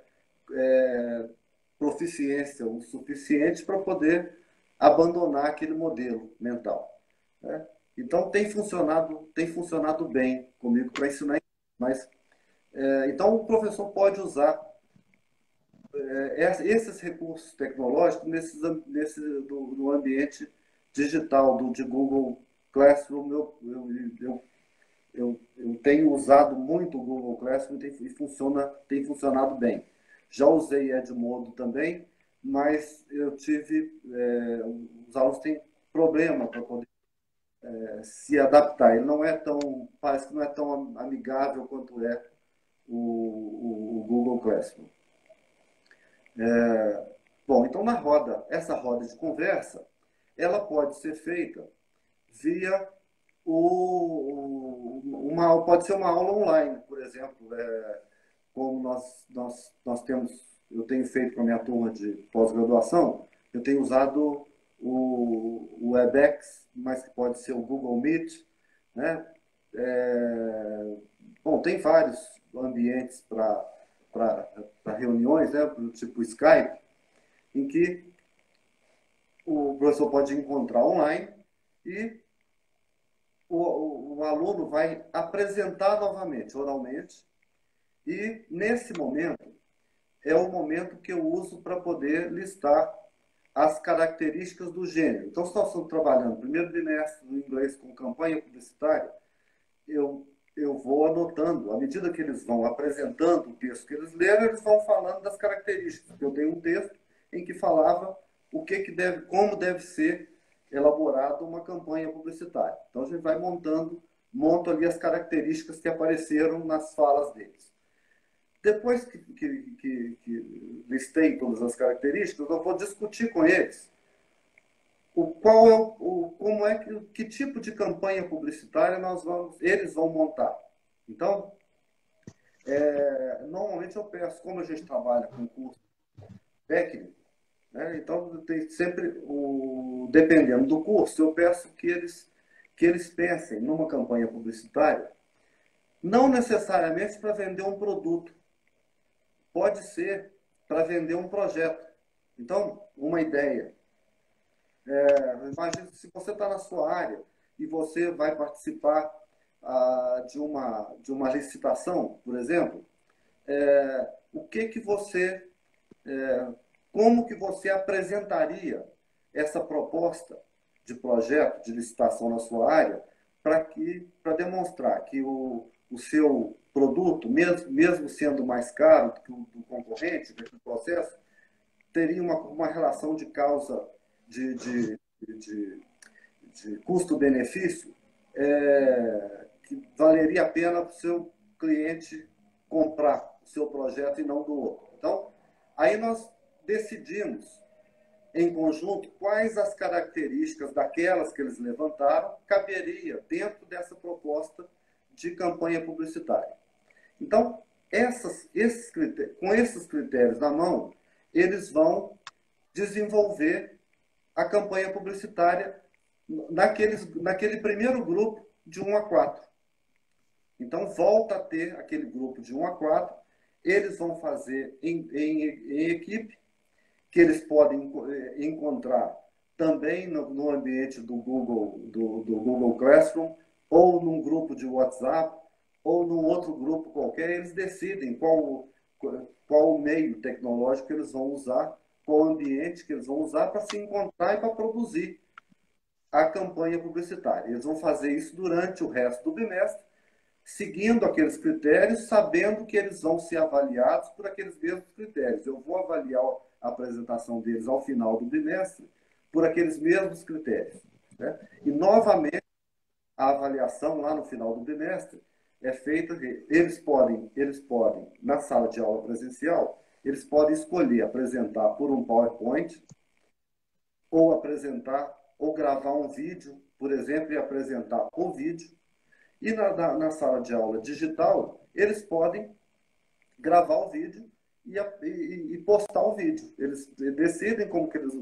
é, proficiência o suficiente para poder abandonar aquele modelo mental. Né? Então tem funcionado, tem funcionado bem comigo para ensinar. Mas é, então o professor pode usar esses recursos tecnológicos nesse, nesse do, no ambiente digital do de Google Classroom. Eu, eu, eu, eu, tenho usado muito o Google Classroom tem, e funciona, tem funcionado bem. Já usei Edmodo também, mas eu tive é, os alunos têm problema para poder é, se adaptar. Ele não é tão, parece que não é tão amigável quanto é o, o, o Google Classroom. É, bom, então na roda, essa roda de conversa, ela pode ser feita via o, uma, pode ser uma aula online, por exemplo, é, como nós, nós, nós temos, eu tenho feito com a minha turma de pós-graduação, eu tenho usado o, o WebEx, mas que pode ser o Google Meet, né? É, bom, tem vários ambientes para reuniões, né? tipo Skype, em que o professor pode encontrar online e o, o, o aluno vai apresentar novamente, oralmente, e nesse momento é o momento que eu uso para poder listar as características do gênero. Então, se nós estamos trabalhando primeiro bimestre no inglês com campanha publicitária, eu, eu vou anotando. À medida que eles vão apresentando o texto que eles leram, eles vão falando das características. Eu tenho um texto em que falava o que, que deve, como deve ser elaborada uma campanha publicitária. Então, a gente vai montando, monto ali as características que apareceram nas falas deles. Depois que, que, que, que listei todas as características, eu vou discutir com eles o qual é o, como é que, que tipo de campanha publicitária nós vamos, eles vão montar. Então, é, normalmente eu peço, como a gente trabalha com curso técnico, né, então tem sempre o, dependendo do curso, eu peço que eles que eles pensem numa campanha publicitária, não necessariamente para vender um produto, pode ser para vender um projeto. Então, uma ideia. É, imagine se você está na sua área e você vai participar ah, de, uma, de uma licitação, por exemplo, é, o que que você, é, como que você apresentaria essa proposta de projeto de licitação na sua área para que para demonstrar que o, o seu produto, mesmo, mesmo sendo mais caro do que o do concorrente, do processo, teria uma, uma relação de causa de, de, de, de custo-benefício é, que valeria a pena para o seu cliente comprar o seu projeto e não do outro. Então, aí nós decidimos em conjunto quais as características daquelas que eles levantaram caberia dentro dessa proposta de campanha publicitária. Então, essas, esses com esses critérios na mão, eles vão desenvolver a campanha publicitária naqueles, naquele primeiro grupo de 1 a 4. Então, volta a ter aquele grupo de 1 a 4, eles vão fazer em, em, em equipe, que eles podem eh, encontrar também no, no ambiente do Google, do, do Google Classroom, ou num grupo de WhatsApp, ou num outro grupo qualquer, eles decidem qual, qual meio tecnológico eles vão usar, qual ambiente que eles vão usar para se encontrar e para produzir a campanha publicitária. Eles vão fazer isso durante o resto do bimestre, seguindo aqueles critérios, sabendo que eles vão ser avaliados por aqueles mesmos critérios. Eu vou avaliar a apresentação deles ao final do bimestre por aqueles mesmos critérios. Né? E, novamente, a avaliação lá no final do bimestre, é feita, eles podem, eles podem, na sala de aula presencial, eles podem escolher apresentar por um PowerPoint, ou apresentar, ou gravar um vídeo, por exemplo, e apresentar o vídeo. E na, na, na sala de aula digital, eles podem gravar o vídeo e, e, e, postar o vídeo. Eles decidem como que eles,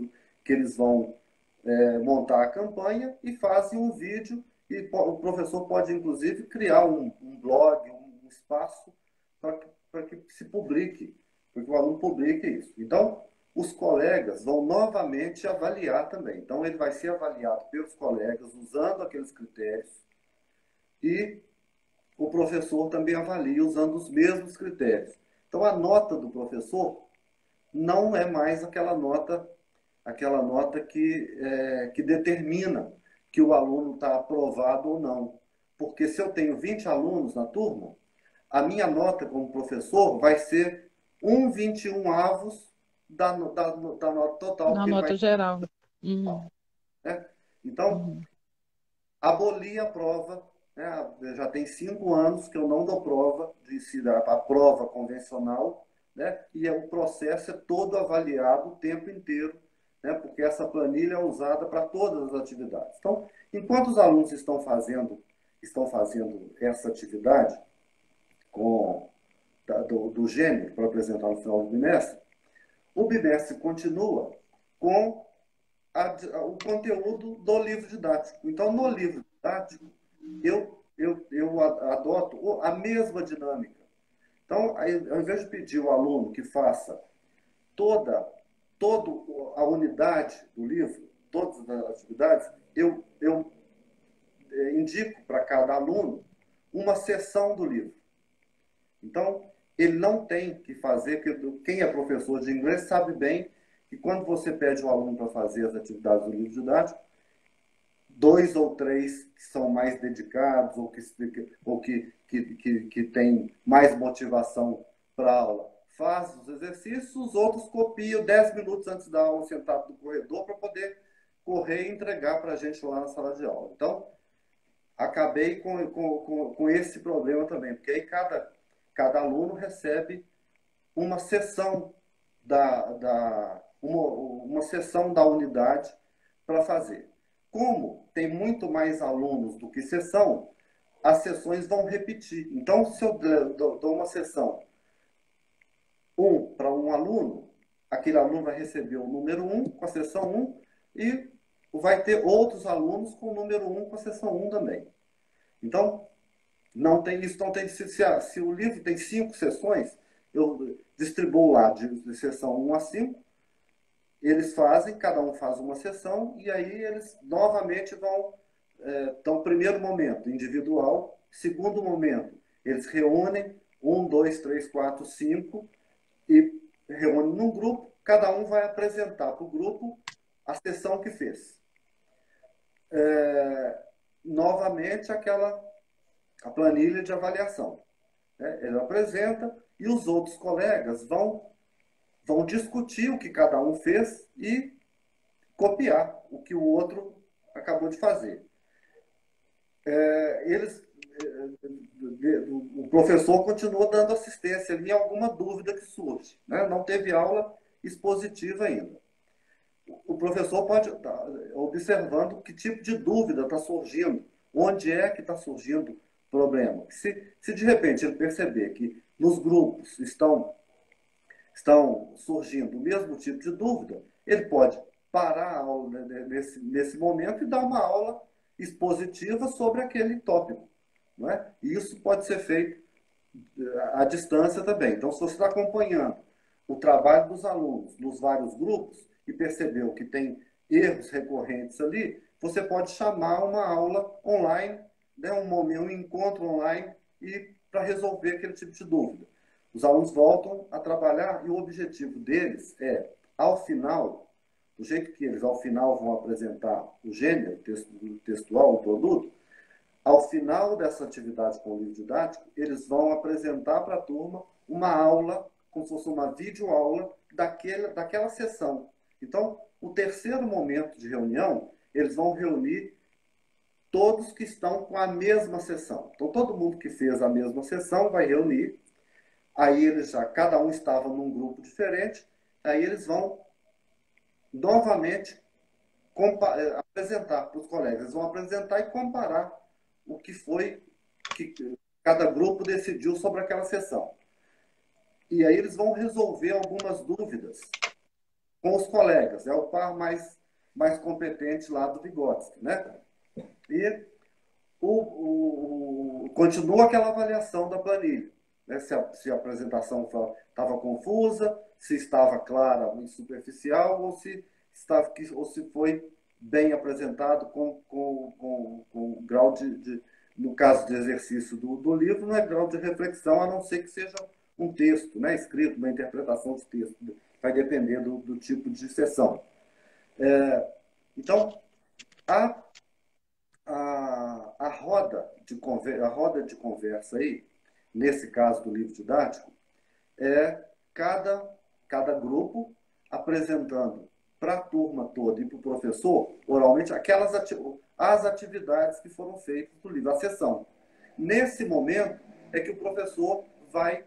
que eles vão é, montar a campanha e fazem um vídeo e o professor pode, inclusive, criar um, um blog, um espaço para que, que se publique, para que o aluno publique isso. Então, os colegas vão novamente avaliar também. Então, ele vai ser avaliado pelos colegas usando aqueles critérios e o professor também avalia usando os mesmos critérios. Então, a nota do professor não é mais aquela nota, aquela nota que, é, que determina que o aluno está aprovado ou não. Porque se eu tenho 20 alunos na turma, a minha nota como professor vai ser 1,21 avos da, da, da nota total. Na nota vai... geral. Uhum. É? Então, uhum. aboli a prova. Né? Já tem cinco anos que eu não dou prova, de, a prova convencional, né? e é, o processo é todo avaliado o tempo inteiro né, porque essa planilha é usada para todas as atividades. Então, enquanto os alunos estão fazendo, estão fazendo essa atividade com, da, do, do gênero para apresentar no final do bimestre, o bimestre continua com a, o conteúdo do livro didático. Então, no livro didático, eu, eu, eu adoto a mesma dinâmica. Então, ao invés de pedir ao aluno que faça toda toda a unidade do livro, todas as atividades, eu, eu é, indico para cada aluno uma seção do livro. Então, ele não tem que fazer, porque quem é professor de inglês sabe bem que quando você pede o aluno para fazer as atividades do livro didático, dois ou três que são mais dedicados ou que, ou que, que, que, que têm mais motivação para a aula faz os exercícios, os outros copiam 10 minutos antes da aula sentado no corredor para poder correr e entregar para a gente lá na sala de aula. Então, acabei com, com, com, esse problema também, porque aí cada, cada aluno recebe uma sessão da, da uma, uma sessão da unidade para fazer. Como tem muito mais alunos do que sessão, as sessões vão repetir. Então, se eu dou uma sessão um para um aluno, aquele aluno vai receber o número 1 um, com a seção 1 um, e vai ter outros alunos com o número 1 um, com a seção 1 um também. Então, não tem isso, não tem se, se, se, o livro tem cinco sessões, eu distribuo lá de, de sessão 1 a 5, eles fazem, cada um faz uma sessão, e aí eles novamente vão. É, então, primeiro momento, individual. Segundo momento, eles reúnem um, dois, três, quatro, cinco, e reúne num grupo, cada um vai apresentar para o grupo a sessão que fez. É, novamente, aquela a planilha de avaliação. Né? Ele apresenta e os outros colegas vão, vão discutir o que cada um fez e copiar o que o outro acabou de fazer. É, eles o professor continua dando assistência em alguma dúvida que surge. Né? Não teve aula expositiva ainda. O professor pode estar observando que tipo de dúvida está surgindo, onde é que está surgindo problema. Se, se de repente ele perceber que nos grupos estão, estão surgindo o mesmo tipo de dúvida, ele pode parar a aula nesse, nesse momento e dar uma aula expositiva sobre aquele tópico. Não é? E isso pode ser feito eh, à distância também. Então, se você está acompanhando o trabalho dos alunos nos vários grupos e percebeu que tem erros recorrentes ali, você pode chamar uma aula online, né, um momento, um encontro online e para resolver aquele tipo de dúvida. Os alunos voltam a trabalhar e o objetivo deles é, ao final, do jeito que eles ao final vão apresentar o gênero textual, o produto, ao final dessa atividade com o livro didático, eles vão apresentar para a turma uma aula, como se fosse uma videoaula daquele, daquela sessão. Então, o terceiro momento de reunião, eles vão reunir todos que estão com a mesma sessão. Então, todo mundo que fez a mesma sessão vai reunir. Aí eles já, cada um estava num grupo diferente. Aí eles vão novamente eh, apresentar para os colegas. Eles vão apresentar e comparar o que foi que cada grupo decidiu sobre aquela sessão. E aí eles vão resolver algumas dúvidas com os colegas. É o par mais, mais competente lá do Vygotsky, né? E o, o, continua aquela avaliação da planilha. Né? Se, a, se a apresentação estava confusa, se estava clara e superficial, ou se, estava, ou se foi bem apresentado com, com, com, com grau de, de, no caso de exercício do, do livro, não é grau de reflexão, a não ser que seja um texto né, escrito, uma interpretação de texto. Vai depender do, do tipo de sessão. É, então, a roda de conversa, a roda de conversa aí, nesse caso do livro didático, é cada, cada grupo apresentando para a turma toda e para o professor, oralmente, aquelas ati as atividades que foram feitas no livro, a sessão. Nesse momento é que o professor vai,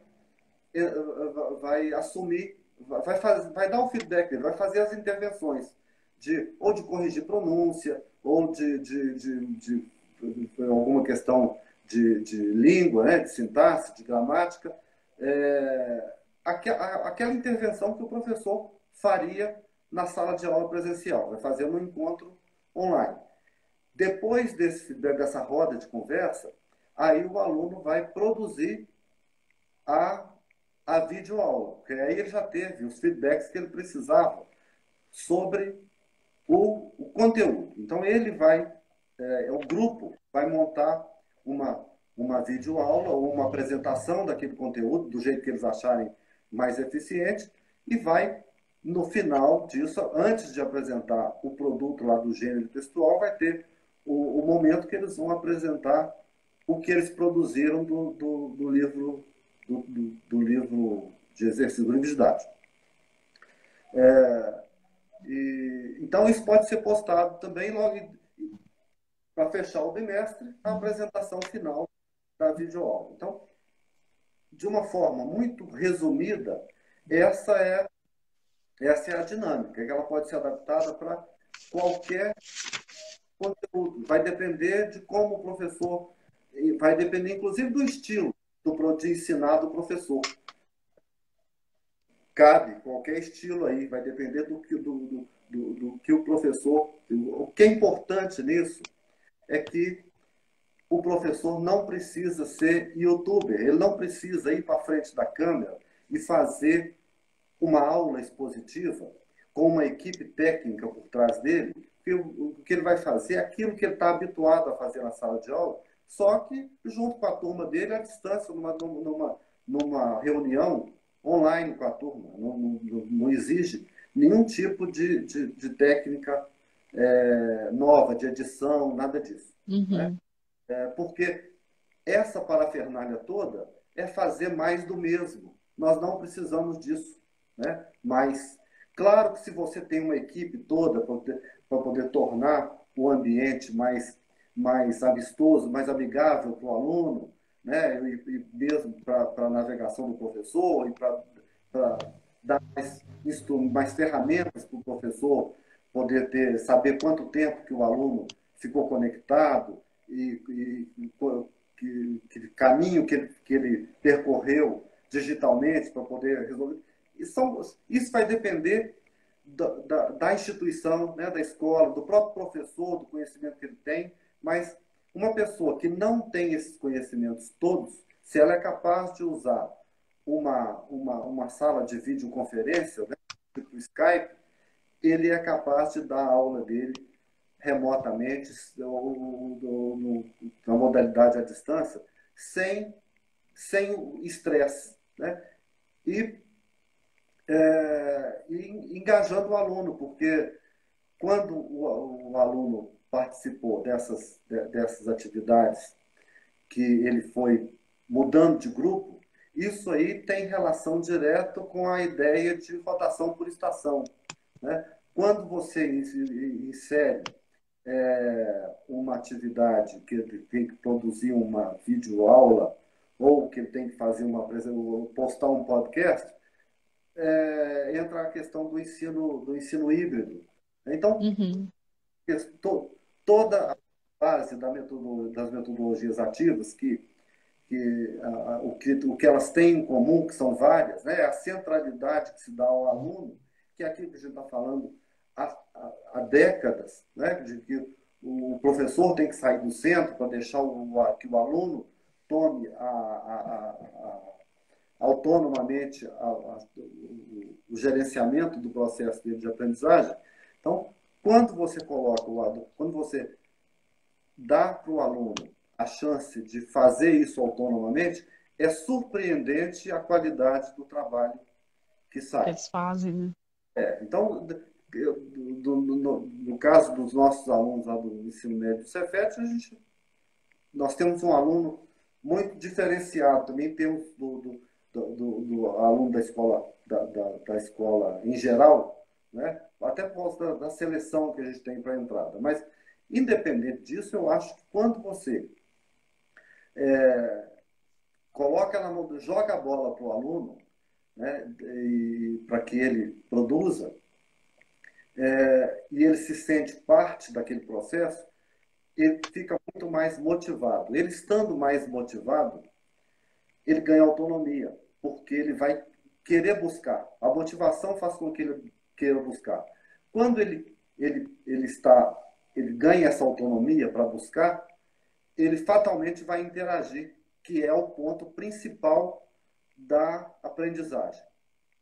eh, vai assumir, vai, fazer, vai dar o feedback, vai fazer as intervenções de ou de corrigir pronúncia, ou de, de, de, de, alguma questão de, de língua, né, de sintaxe, de gramática, é, aquela intervenção que o professor faria na sala de aula presencial, vai fazer no encontro online. Depois desse, dessa roda de conversa, aí o aluno vai produzir a, a videoaula, porque aí ele já teve os feedbacks que ele precisava sobre o, o conteúdo. Então, ele vai, é, o grupo vai montar uma, uma videoaula ou uma apresentação daquele conteúdo, do jeito que eles acharem mais eficiente, e vai, no final disso, antes de apresentar o produto lá do gênero textual, vai ter o, o momento que eles vão apresentar o que eles produziram do, do, do livro do, do, do, livro de exercício, do livro didático. É, e, então, isso pode ser postado também logo para fechar o bimestre, a apresentação final da videoaula. Então, de uma forma muito resumida, essa é, essa é a dinâmica, que ela pode ser adaptada para qualquer conteúdo. Vai depender de como o professor, vai depender inclusive do estilo do, de ensinar do professor cabe qualquer estilo aí, vai depender do que, do, do, do, do que o professor. O que é importante nisso é que o professor não precisa ser youtuber, ele não precisa ir para frente da câmera e fazer uma aula expositiva com uma equipe técnica por trás dele, que o, que ele vai fazer é aquilo que ele está habituado a fazer na sala de aula, só que junto com a turma dele, à distância, numa, numa, numa reunião online com a turma. Não, não, não exige nenhum tipo de, de, de técnica é, nova, de edição, nada disso. Uhum. Né? É, porque essa parafernália toda é fazer mais do mesmo. Nós não precisamos disso. Né? Mas, claro que se você tem uma equipe toda para poder, poder tornar o ambiente mais, mais amistoso, mais amigável para o aluno, né? e, e mesmo para a navegação do professor, e para dar mais, mais ferramentas para o professor poder ter, saber quanto tempo que o aluno ficou conectado e, e, que, que, caminho que ele, que ele percorreu digitalmente para poder resolver. Isso, isso vai depender da, da, da, instituição, né, da escola, do próprio professor, do conhecimento que ele tem, mas uma pessoa que não tem esses conhecimentos todos, se ela é capaz de usar uma, uma, uma sala de videoconferência, né, tipo Skype, ele é capaz de dar a aula dele remotamente, ou, ou, na modalidade à distância, sem, sem estresse. Né? E, é, engajando o aluno, porque quando o, o aluno participou dessas, dessas atividades, que ele foi mudando de grupo, isso aí tem relação direta com a ideia de rotação por estação. Né? Quando você insere é, uma atividade que ele tem que produzir uma videoaula ou que ele tem que fazer uma postar um podcast, é, entra a questão do ensino do ensino híbrido. Então, uhum. to, toda a base da das metodologias ativas que que, a, o que o que elas têm em comum, que são várias, né? a centralidade que se dá ao aluno, que é aquilo que a gente está falando há, décadas, né? de que o professor tem que sair do centro para deixar o, a, que o aluno tome autonomamente o, o gerenciamento do processo de aprendizagem. Então, quando você coloca o aluno, quando você dá para o aluno a chance de fazer isso autonomamente, é surpreendente a qualidade do trabalho que sai. Eles fazem, né? É, então, do, no, no, caso dos nossos alunos lá do ensino médio do Cefet, a gente, nós temos um aluno muito diferenciado, também temos do, do, do, do aluno da escola, da, da, da, escola em geral, né? até por causa da, da seleção que a gente tem para a entrada. Mas, independente disso, eu acho que quando você é, coloca na mão, joga a bola para o aluno, né, para que ele produza, é, e ele se sente parte daquele processo, ele fica muito mais motivado. Ele estando mais motivado, ele ganha autonomia, porque ele vai querer buscar. A motivação faz com que ele queira buscar. Quando ele, ele, ele está, ele ganha essa autonomia para buscar, ele fatalmente vai interagir, que é o ponto principal da aprendizagem.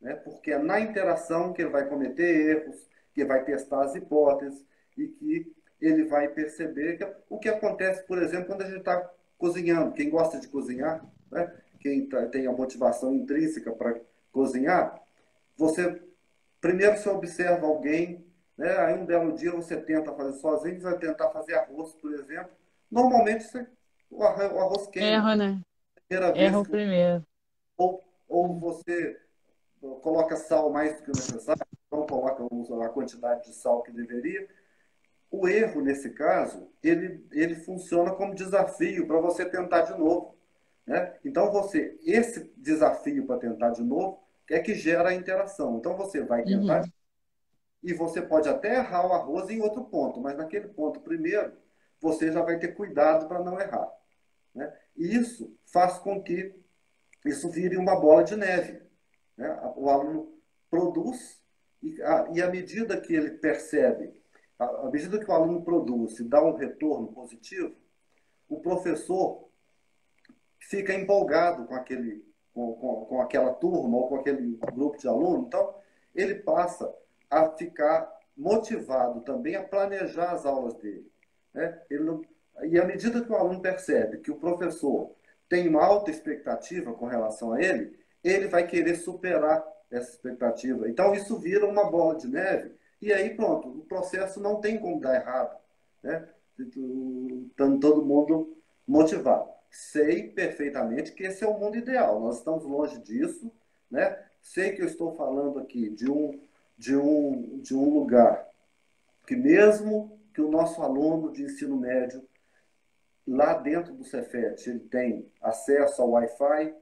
Né? Porque é na interação que ele vai cometer erros, que vai testar as hipóteses e que ele vai perceber que, o que acontece, por exemplo, quando a gente está cozinhando. Quem gosta de cozinhar, né? quem tá, tem a motivação intrínseca para cozinhar, você primeiro você observa alguém, né? aí um belo dia você tenta fazer sozinho, você vai tentar fazer arroz, por exemplo, Normalmente você, o arroz quente. Erra, né? Erra o primeiro. Ou, ou você coloca sal mais do que o necessário, não coloca a quantidade de sal que deveria. O erro, nesse caso, ele, ele funciona como desafio para você tentar de novo. Né? Então, você, esse desafio para tentar de novo é que gera a interação. Então, você vai tentar uhum. e você pode até errar o arroz em outro ponto, mas naquele ponto primeiro, você já vai ter cuidado para não errar. Né? E isso faz com que isso vire uma bola de neve. Né? O aluno produz e, a, e à medida que ele percebe, à medida que o aluno produz e dá um retorno positivo, o professor fica empolgado com aquele com, com, com, aquela turma ou com aquele grupo de alunos, então ele passa a ficar motivado também a planejar as aulas dele. Né? Não... E à medida que o aluno percebe que o professor tem uma alta expectativa com relação a ele, ele vai querer superar essa expectativa. Então, isso vira uma bola de neve, e aí pronto, o processo não tem como dar errado. Né? Estando todo mundo motivado. Sei perfeitamente que esse é o mundo ideal, nós estamos longe disso. Né? Sei que eu estou falando aqui de um, de um, de um lugar que, mesmo que o nosso aluno de ensino médio, lá dentro do Cefet, ele tem acesso ao Wi-Fi,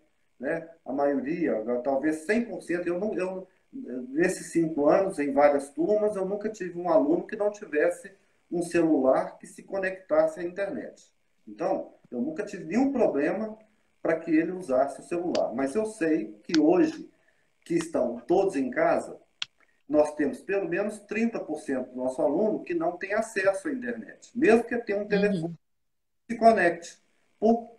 né? a maioria, talvez 100%, eu não, eu, nesses cinco anos, em várias turmas, eu nunca tive um aluno que não tivesse um celular que se conectasse à internet. Então, eu nunca tive nenhum problema para que ele usasse o celular. Mas eu sei que hoje, que estão todos em casa, nós temos pelo menos 30% do nosso aluno que não tem acesso à internet, mesmo que tenha um telefone uhum. que se conecte, por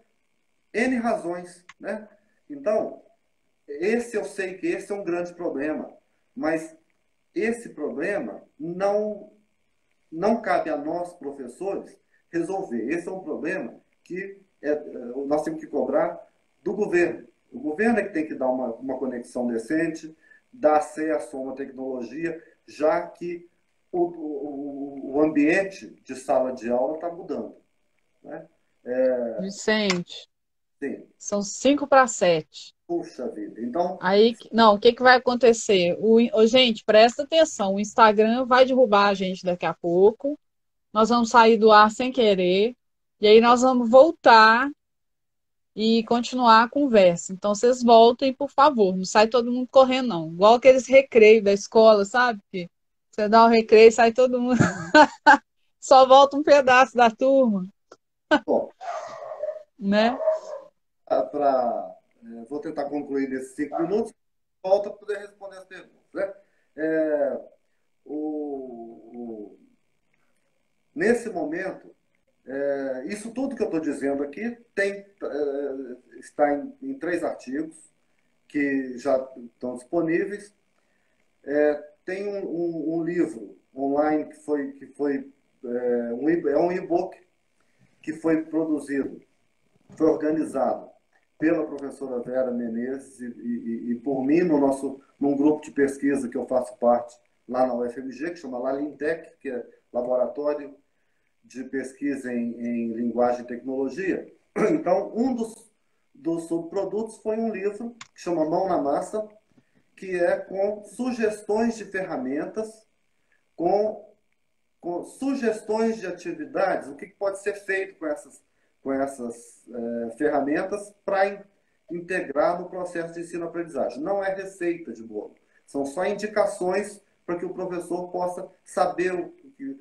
N razões. Né? Então, esse eu sei que esse é um grande problema, mas esse problema não, não cabe a nós, professores, resolver. Esse é um problema que é, nós temos que cobrar do governo. O governo é que tem que dar uma, uma conexão decente, dar acesso a uma tecnologia, já que o, o, o ambiente de sala de aula está mudando. Né? É... Vicente, Sim. são cinco para sete. Puxa vida. Então. Aí, não, o que, que vai acontecer? O, gente, presta atenção: o Instagram vai derrubar a gente daqui a pouco. nós vamos sair do ar sem querer, e aí nós vamos voltar e continuar a conversa. Então, vocês voltem, por favor, não sai todo mundo correndo, não. Igual aqueles recreios da escola, sabe? Que você dá o um recreio e sai todo mundo. Só volta um pedaço da turma. Bom, né? Pra, é, vou tentar concluir nesses cinco minutos, volta para poder responder as perguntas. Né? É, o, o, nesse momento, é, isso tudo que eu estou dizendo aqui tem, é, está em, em, três artigos que já estão disponíveis. É, tem um, um, um, livro online que foi, que foi é, um, é um e-book que foi produzido, foi organizado pela professora Vera Menezes e, e, e, por mim no nosso num grupo de pesquisa que eu faço parte lá na UFMG que chama Lalintec, que é Laboratório de pesquisa em, em linguagem e tecnologia. Então, um dos, dos subprodutos foi um livro que chama Mão na Massa, que é com sugestões de ferramentas, com, com sugestões de atividades, o que pode ser feito com essas, com essas é, ferramentas para in, integrar no processo de ensino-aprendizagem. Não é receita de bolo, são só indicações para que o professor possa saber o que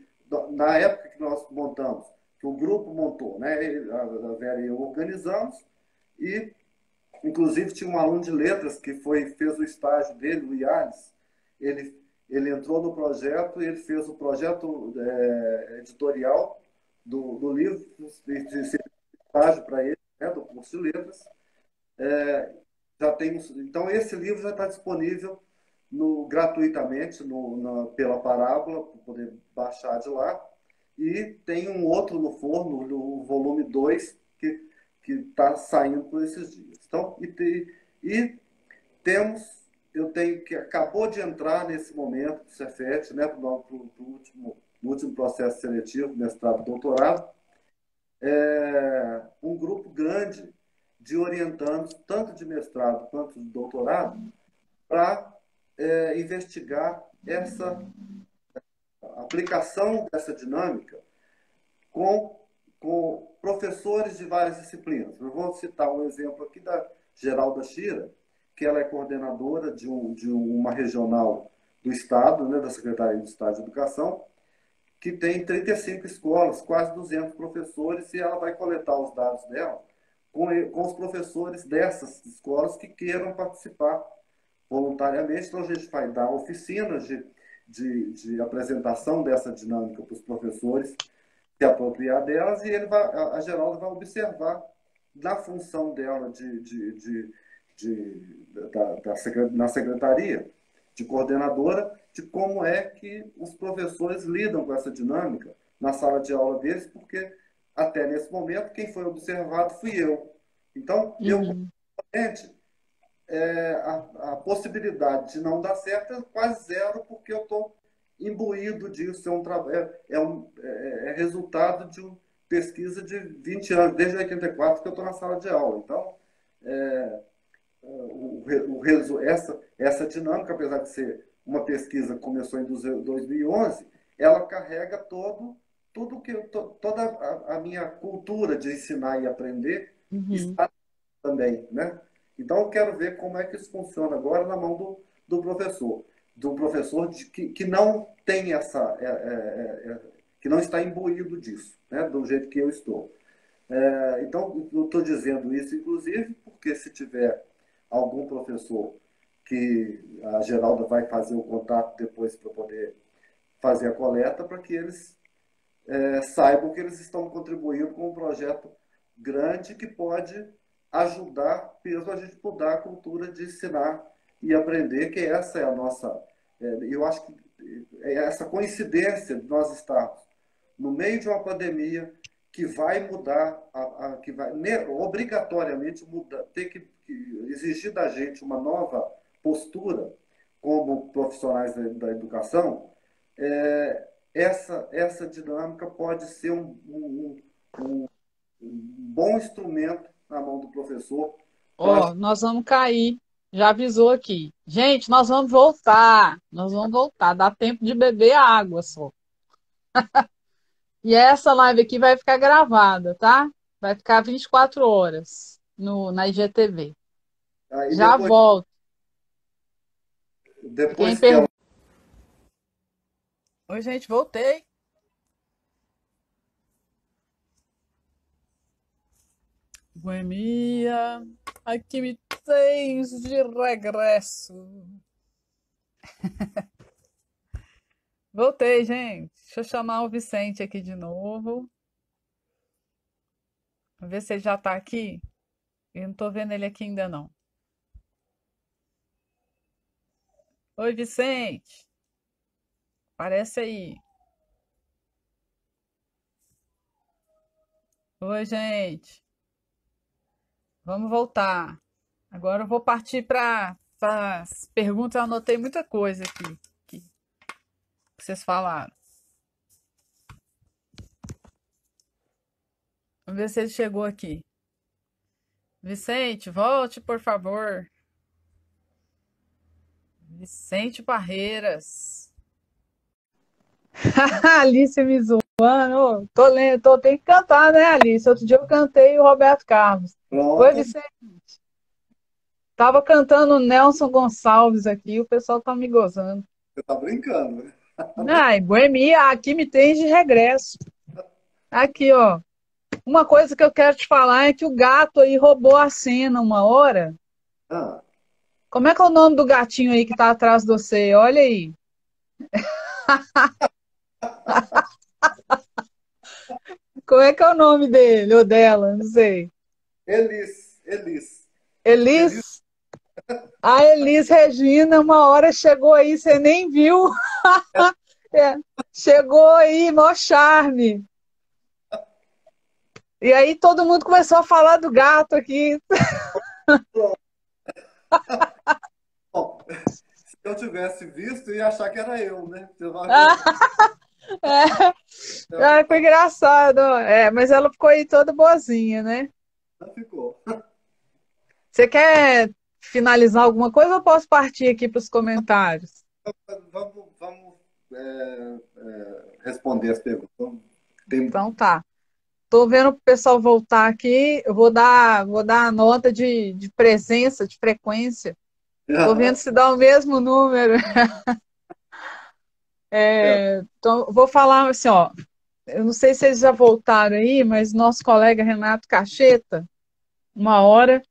na época que nós montamos, que o grupo montou, né? A Vera e eu organizamos e, inclusive, tinha um aluno de letras que foi fez o estágio dele, o. Ele ele entrou no projeto ele fez o projeto é, editorial do, do livro, estágio para ele, né, do curso de letras. É, já tem, então, esse livro já está disponível no, gratuitamente no, na, pela Parábola, para poder baixar de lá. E tem um outro no forno, o volume 2, que está saindo por esses dias. Então, e, te, e temos, eu tenho que acabou de entrar nesse momento do Cefet, né, para o último, último processo seletivo, mestrado doutorado, é, um grupo grande de orientandos, tanto de mestrado quanto de doutorado, para é, investigar essa aplicação dessa dinâmica com, com professores de várias disciplinas. Eu vou citar um exemplo aqui da Geralda Shira, que ela é coordenadora de, um, de uma regional do Estado, né, da Secretaria de Estado de Educação, que tem 35 escolas, quase 200 professores, e ela vai coletar os dados dela com, com os professores dessas escolas que queiram participar voluntariamente. Então, a gente vai dar oficinas de, de, de apresentação dessa dinâmica para os professores se apropriar delas e ele vai, a, Geralda vai observar na função dela de, de, de, de da, da, na secretaria de coordenadora de como é que os professores lidam com essa dinâmica na sala de aula deles, porque até nesse momento quem foi observado fui eu. Então, uhum. eu é, a, a, possibilidade de não dar certo é quase zero, porque eu estou imbuído disso. É, um, é, é, um, é, é, resultado de uma pesquisa de 20 anos, desde 84 que eu estou na sala de aula. Então, é, o, o, essa, essa dinâmica, apesar de ser uma pesquisa que começou em 2011, ela carrega todo, tudo que to, toda a, a, minha cultura de ensinar e aprender uhum. está também, né? Então, eu quero ver como é que isso funciona agora na mão do, do professor. Do professor de, que, que não tem essa. É, é, é, é, que não está imbuído disso, né, do jeito que eu estou. É, então, eu estou dizendo isso, inclusive, porque se tiver algum professor que a Geralda vai fazer o contato depois para poder fazer a coleta, para que eles é, saibam que eles estão contribuindo com um projeto grande que pode ajudar mesmo a gente mudar a cultura de ensinar e aprender, que essa é a nossa. É, eu acho que é essa coincidência de nós estarmos no meio de uma pandemia que vai mudar, a, a, que vai ne, obrigatoriamente mudar, ter que, que, exigir da gente uma nova postura como profissionais da, da educação, é, essa, essa dinâmica pode ser um, um, um, um bom instrumento na mão do professor. Ó, oh, nós vamos cair. Já avisou aqui. Gente, nós vamos voltar. Nós vamos voltar. Dá tempo de beber água só. E essa live aqui vai ficar gravada, tá? Vai ficar 24 horas no, na IGTV. Aí Já depois, volto. Depois Quem que ela- Oi, gente, voltei. Boemia, aqui me tens de regresso. Voltei, gente. Deixa eu chamar o Vicente aqui de novo. Vamos ver se ele já tá aqui. Eu não tô vendo ele aqui ainda não. Oi, Vicente. Aparece aí. Oi, gente. Vamos voltar. Agora eu vou partir para as perguntas. Eu anotei muita coisa aqui, que vocês falaram. Vamos ver se ele chegou aqui. Vicente, volte, por favor. Vicente Barreiras. Alice me zoando. Tô, lendo, tô, tem que cantar, né, Alice? Outro dia eu cantei o Roberto Carlos. Oi, Pronto, Vicente. Tava cantando o Nelson Gonçalves aqui, o pessoal tá me gozando. você tá brincando, né? Ai, Boemia, aqui me tens de regresso. Aqui, ó. Uma coisa que eu quero te falar é que o gato aí roubou a cena uma hora. Ah, Como é que é o nome do gatinho aí que tá atrás de você? Olha aí. Como é que é o nome dele ou dela? Não sei. Elis, Elis. Elis? A Elis Regina, uma hora chegou aí, você nem viu. É, chegou aí, mó charme. E aí todo mundo começou a falar do gato aqui. Eu tivesse visto, ia achar que era eu, né? É, ah, foi engraçado. É, mas ela ficou aí toda boazinha, né? Não ficou. Você quer finalizar alguma coisa ou posso partir aqui para os comentários? Vamos, vamos é, é, responder as perguntas. Tem Então tá. Tô vendo o pessoal voltar aqui. Eu vou dar, vou dar a nota de, de presença, de frequência. Tô vendo se dá o mesmo número. É, vou falar assim, ó. Eu não sei se eles já voltaram aí, mas nosso colega Renato Cacheta, uma hora,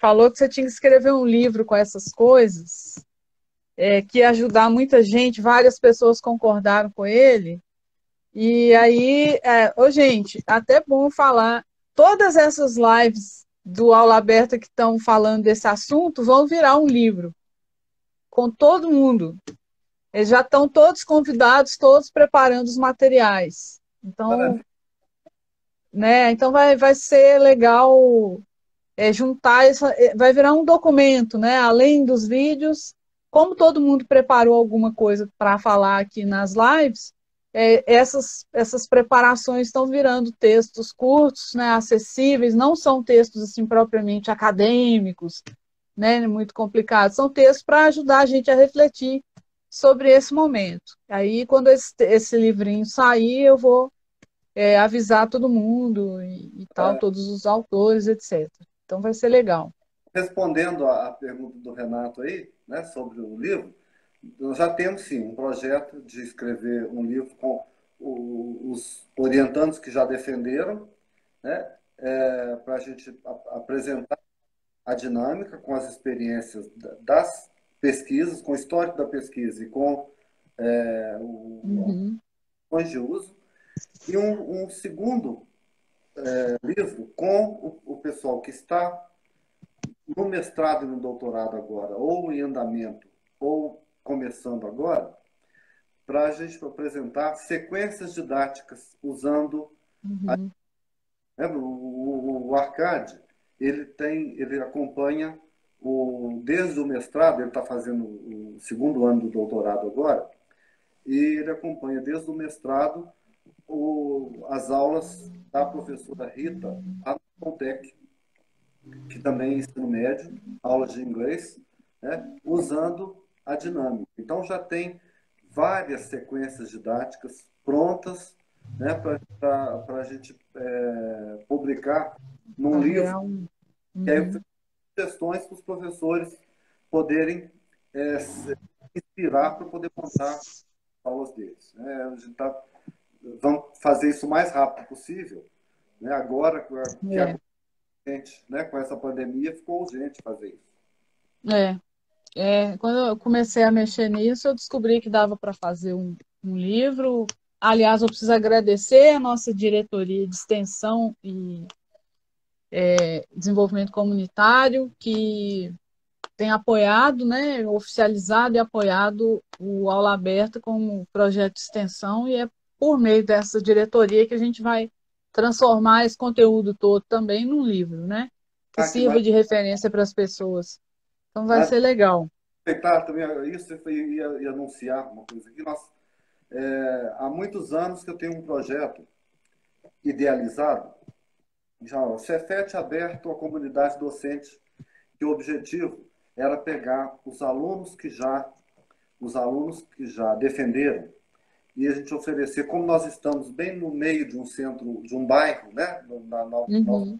falou que você tinha que escrever um livro com essas coisas, é, que ia ajudar muita gente, várias pessoas concordaram com ele. E aí, é, ô, gente, até bom falar, todas essas lives do Aula Aberta que estão falando desse assunto vão virar um livro com todo mundo. Eles já estão todos convidados, todos preparando os materiais. Então, Maravilha. né, então vai, vai ser legal é, juntar, essa, é, vai virar um documento, né? Além dos vídeos, como todo mundo preparou alguma coisa para falar aqui nas lives, é, essas, essas preparações estão virando textos curtos, né, acessíveis, não são textos assim propriamente acadêmicos, né, muito complicados, são textos para ajudar a gente a refletir sobre esse momento. Aí, quando esse, esse livrinho sair, eu vou é, avisar todo mundo e, e tal, É. todos os autores, etc. Então vai ser legal. Respondendo à pergunta do Renato aí, né, sobre o livro, nós já temos sim um projeto de escrever um livro com os orientandos que já defenderam, né, para a gente apresentar a dinâmica com as experiências da- das pesquisas, com o histórico da pesquisa e com é, o, Uhum. de uso. E um, um segundo é, livro com o, o pessoal que está no mestrado e no doutorado agora, ou em andamento, ou começando agora, para a gente apresentar sequências didáticas usando Uhum. né, o, o, o Arcade. Ele tem, ele acompanha o desde o mestrado, ele está fazendo o segundo ano do doutorado agora, e ele acompanha desde o mestrado o, as aulas da professora Rita Apontec, que também é ensino médio, aulas de inglês, né, usando a dinâmica. Então já tem várias sequências didáticas prontas né, para a gente é, publicar num livro, um... uhum. que aí questões para os professores poderem é, se inspirar para poder montar aulas deles. Né? A gente tá, vamos fazer isso o mais rápido possível. Né? Agora, que é. gente, né? com essa pandemia, ficou urgente fazer isso. É. é. Quando eu comecei a mexer nisso, eu descobri que dava para fazer um, um livro. Aliás, eu preciso agradecer a nossa diretoria de extensão e é, desenvolvimento comunitário, que tem apoiado, né, oficializado e apoiado o Aula Aberta como projeto de extensão, e é por meio dessa diretoria que a gente vai transformar esse conteúdo todo também num livro, né? Que ah, sirva que de referência para as pessoas. Então vai ser legal. Aproveitar também isso, eu ia, ia, anunciar uma coisa aqui. Nós, é, há muitos anos que eu tenho um projeto idealizado, já o Cefet aberto à comunidade docente, que o objetivo era pegar os alunos que já os alunos que já defenderam e a gente oferecer, como nós estamos bem no meio de um centro, de um bairro, né? Na, na, uhum.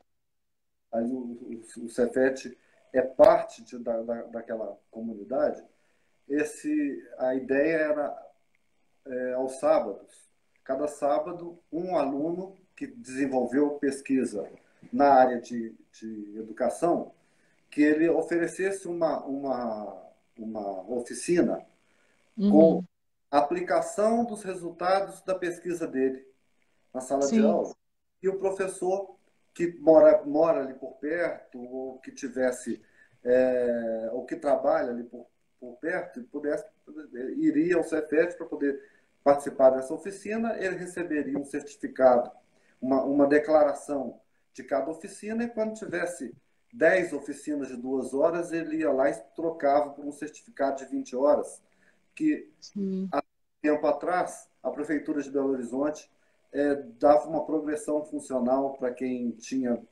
aí o, o, o Cefet é parte de, da, da, daquela comunidade. Esse, a ideia era é, aos sábados, cada sábado um aluno que desenvolveu pesquisa na área de, de educação, que ele oferecesse uma, uma, uma oficina uhum. com aplicação dos resultados da pesquisa dele na sala Sim. de aula. E o professor que mora, mora ali por perto, ou que tivesse, é, ou que trabalha ali por, por perto, pudesse, iria ao Cefet para poder participar dessa oficina, ele receberia um certificado uma, uma declaração de cada oficina e quando tivesse 10 oficinas de duas horas, ele ia lá e trocava por um certificado de 20 horas, que Sim. há tempo atrás, a Prefeitura de Belo Horizonte é, dava uma progressão funcional para quem tinha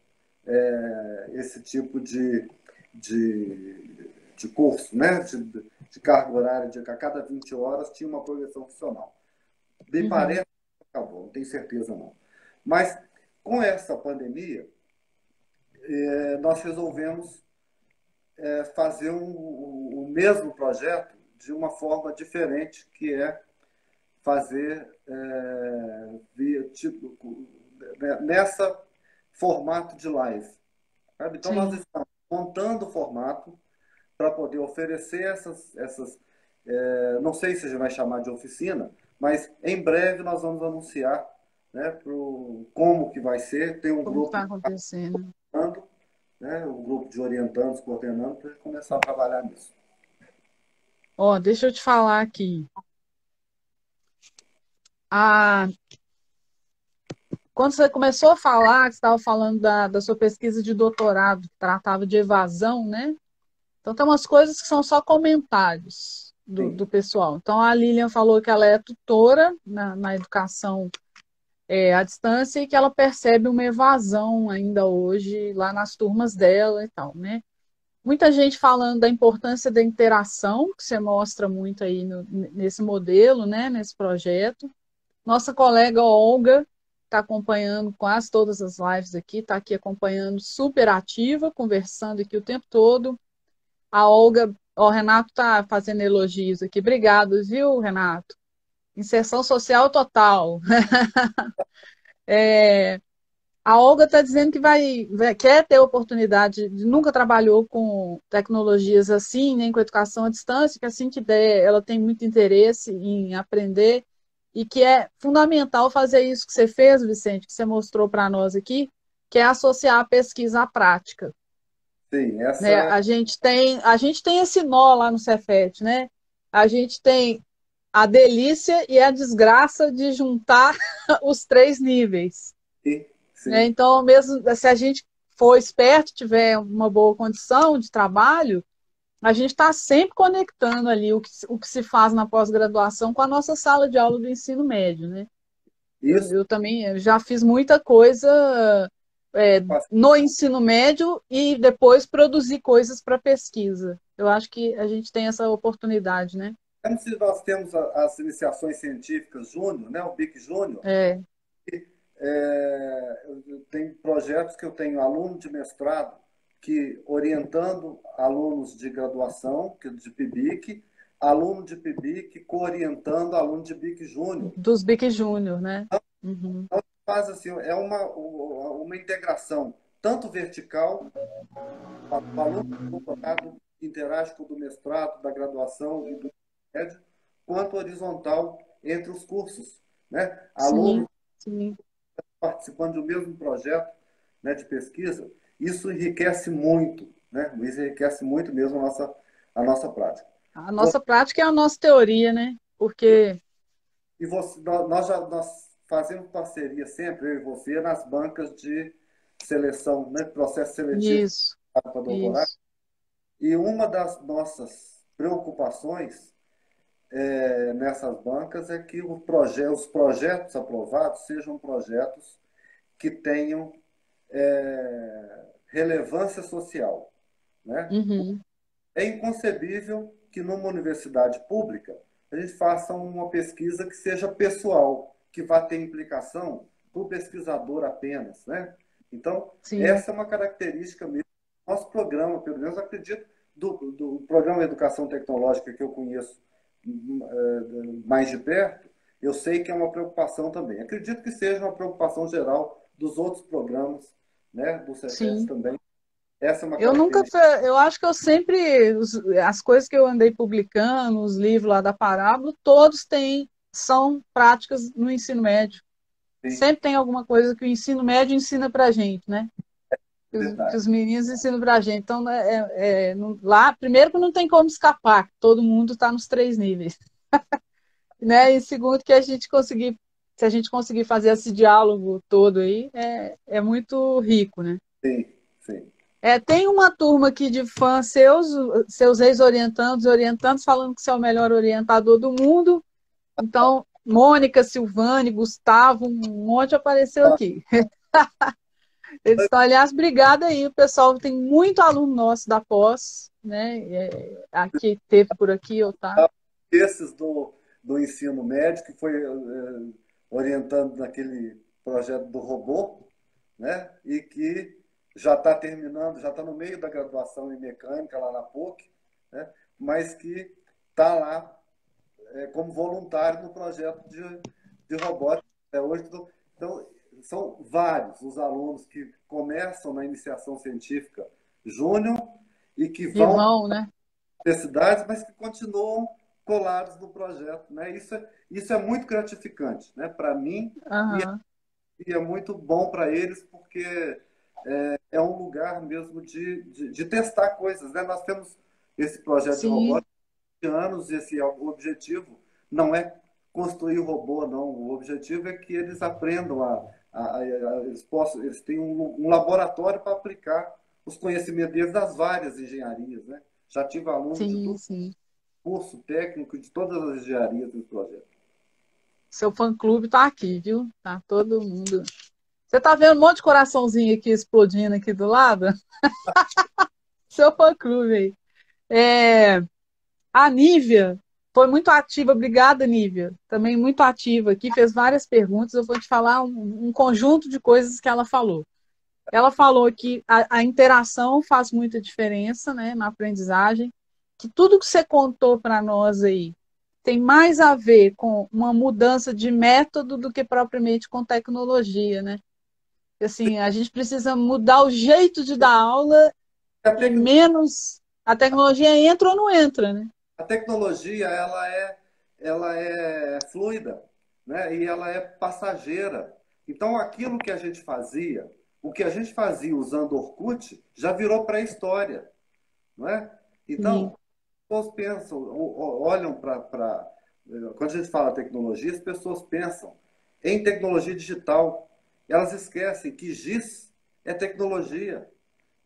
é, esse tipo de, de, de curso, né? de, de carga horária, de a cada 20 horas tinha uma progressão funcional. Bem uhum. parece que acabou, não tenho certeza não. Mas com essa pandemia, é, nós resolvemos é, fazer o um, um, mesmo projeto de uma forma diferente, que é fazer é, via, tipo, né, nessa formato de live. Sabe? Então, Sim. nós estamos montando o formato para poder oferecer essas, essas é, não sei se a gente vai chamar de oficina, mas em breve nós vamos anunciar né, pro, como que vai ser. Tem um como grupo está acontecendo. Né, um grupo de orientandos coordenando para começar a trabalhar nisso. Ó, oh, deixa eu te falar aqui. Ah, quando você começou a falar, você estava falando da, da sua pesquisa de doutorado, que tratava de evasão, né? Então tem umas coisas que são só comentários do, do pessoal. Então a Lilian falou que ela é tutora na, na educação é, à distância e que ela percebe uma evasão ainda hoje lá nas turmas dela e tal, né? Muita gente falando da importância da interação, que você mostra muito aí no, nesse modelo, né, nesse projeto. Nossa colega Olga está acompanhando quase todas as lives aqui, está aqui acompanhando super ativa, conversando aqui o tempo todo. A Olga, o Renato está fazendo elogios aqui. Obrigado, viu, Renato? Inserção social total. é, a Olga está dizendo que vai, quer ter oportunidade, nunca trabalhou com tecnologias assim, nem com educação à distância, que assim que der, ela tem muito interesse em aprender e que é fundamental fazer isso que você fez, Vicente, que você mostrou para nós aqui, que é associar a pesquisa à prática. Sim, essa né? a gente tem a gente tem esse nó lá no Cefet, né? A gente tem a delícia e a desgraça de juntar os três níveis. Sim, sim. Né? Então, mesmo se a gente for esperto, tiver uma boa condição de trabalho, a gente está sempre conectando ali o que, o que se faz na pós-graduação com a nossa sala de aula do ensino médio, né? Isso. Eu, também já fiz muita coisa é, no ensino médio e depois produzir coisas para pesquisa. Eu acho que a gente tem essa oportunidade, né? Se nós temos as iniciações científicas júnior, né? o BIC Júnior. É. é, tem projetos que eu tenho aluno de mestrado que orientando alunos de graduação, de PIBIC, aluno de PIBIC co-orientando aluno de BIC Júnior. Dos BIC Júnior, né? Então, uhum. então, faz assim, é uma, uma integração tanto vertical, o aluno do doutorado interage com o do mestrado, da graduação e do médio, quanto horizontal entre os cursos. Né? Alunos sim, sim. participando do mesmo projeto né, de pesquisa, isso enriquece muito, né? isso enriquece muito mesmo a nossa, a nossa prática. A nossa prática é a nossa teoria, né? Porque. E você, nós, já, nós fazemos parceria sempre, eu e você, nas bancas de seleção, né? processo seletivo isso, para doutorado. Isso. E uma das nossas preocupações é, nessas bancas é que proje os projetos aprovados sejam projetos que tenham é, relevância social. Né? Uhum. É inconcebível que numa universidade pública a gente faça uma pesquisa que seja pessoal, que vá ter implicação para o pesquisador apenas. Né? Então, Sim. essa é uma característica mesmo do nosso programa, pelo menos acredito, do, do programa de educação tecnológica que eu conheço eh, mais de perto, eu sei que é uma preocupação também. Acredito que seja uma preocupação geral dos outros programas, né, do CETES também. Essa é uma eu nunca, eu acho que eu sempre, as coisas que eu andei publicando, os livros lá da Parábola, todos têm, são práticas no ensino médio. Sim. Sempre tem alguma coisa que o ensino médio ensina para gente, né? Que os, que os, meninos ensinam para a gente. Então, né, é, é, lá, primeiro que não tem como escapar, todo mundo está nos três níveis. né? E segundo que a gente conseguir, se a gente conseguir fazer esse diálogo todo aí, é, é muito rico, né? Sim, sim. É, tem uma turma aqui de fãs seus, seus ex-orientandos, orientandos, falando que você é o melhor orientador do mundo. Então, Mônica, Silvane, Gustavo, um monte apareceu aqui. Eles estão, aliás, obrigada aí. O pessoal tem muito aluno nosso da pós, né? É, aqui teve por aqui, ou tá? Esses do, do ensino médio, que foi é, orientando naquele projeto do robô, né? E que já está terminando, já está no meio da graduação em mecânica lá na PUC, né? mas que está lá é, como voluntário no projeto de, de robótica até hoje. Então, são vários os alunos que começam na iniciação científica júnior e que vão, vão né? universidades, mas que continuam colados no projeto. Né? Isso, é, isso é muito gratificante né? para mim uhum. e, é, e, é, muito bom para eles, porque é, é, um lugar mesmo de, de, de, testar coisas. Né? Nós temos esse projeto Sim. de robótica há anos, esse é o objetivo não é construir o robô, não. O objetivo é que eles aprendam a, a, a, eles possam, eles têm um, um laboratório para aplicar os conhecimentos deles das várias engenharias, né? Já tive alunos sim, de todo sim. Curso técnico de todas as engenharias do projeto. Seu fã-clube está aqui, viu? Tá todo mundo. Você tá vendo um monte de coraçãozinho aqui explodindo aqui do lado? Seu fã-clube aí. É... A Nívia foi muito ativa, obrigada, Nívia. Também muito ativa aqui, fez várias perguntas. Eu vou te falar um, um conjunto de coisas que ela falou. Ela falou que a, a, interação faz muita diferença né, na aprendizagem, que tudo que você contou para nós aí tem mais a ver com uma mudança de método do que propriamente com tecnologia, né? Assim, a gente precisa mudar o jeito de dar aula e menos a tecnologia entra ou não entra, né? a tecnologia ela é, ela é fluida né? e ela é passageira. Então, aquilo que a gente fazia, o que a gente fazia usando Orkut, já virou pré-história. Não é? Então, pessoas pensam, olham para. Quando a gente fala tecnologia, as pessoas pensam em tecnologia digital. Elas esquecem que GIS é tecnologia.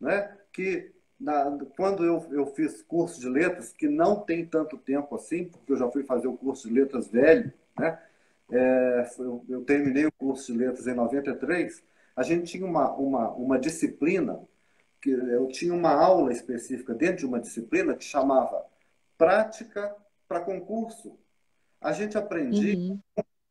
Né? Que na, quando eu, eu fiz curso de letras, que não tem tanto tempo assim, porque eu já fui fazer o curso de letras velho, né? É, eu, eu, terminei o curso de letras em 93, a gente tinha uma, uma, uma disciplina, que eu tinha uma aula específica dentro de uma disciplina que chamava Prática para Concurso. A gente aprendia uhum.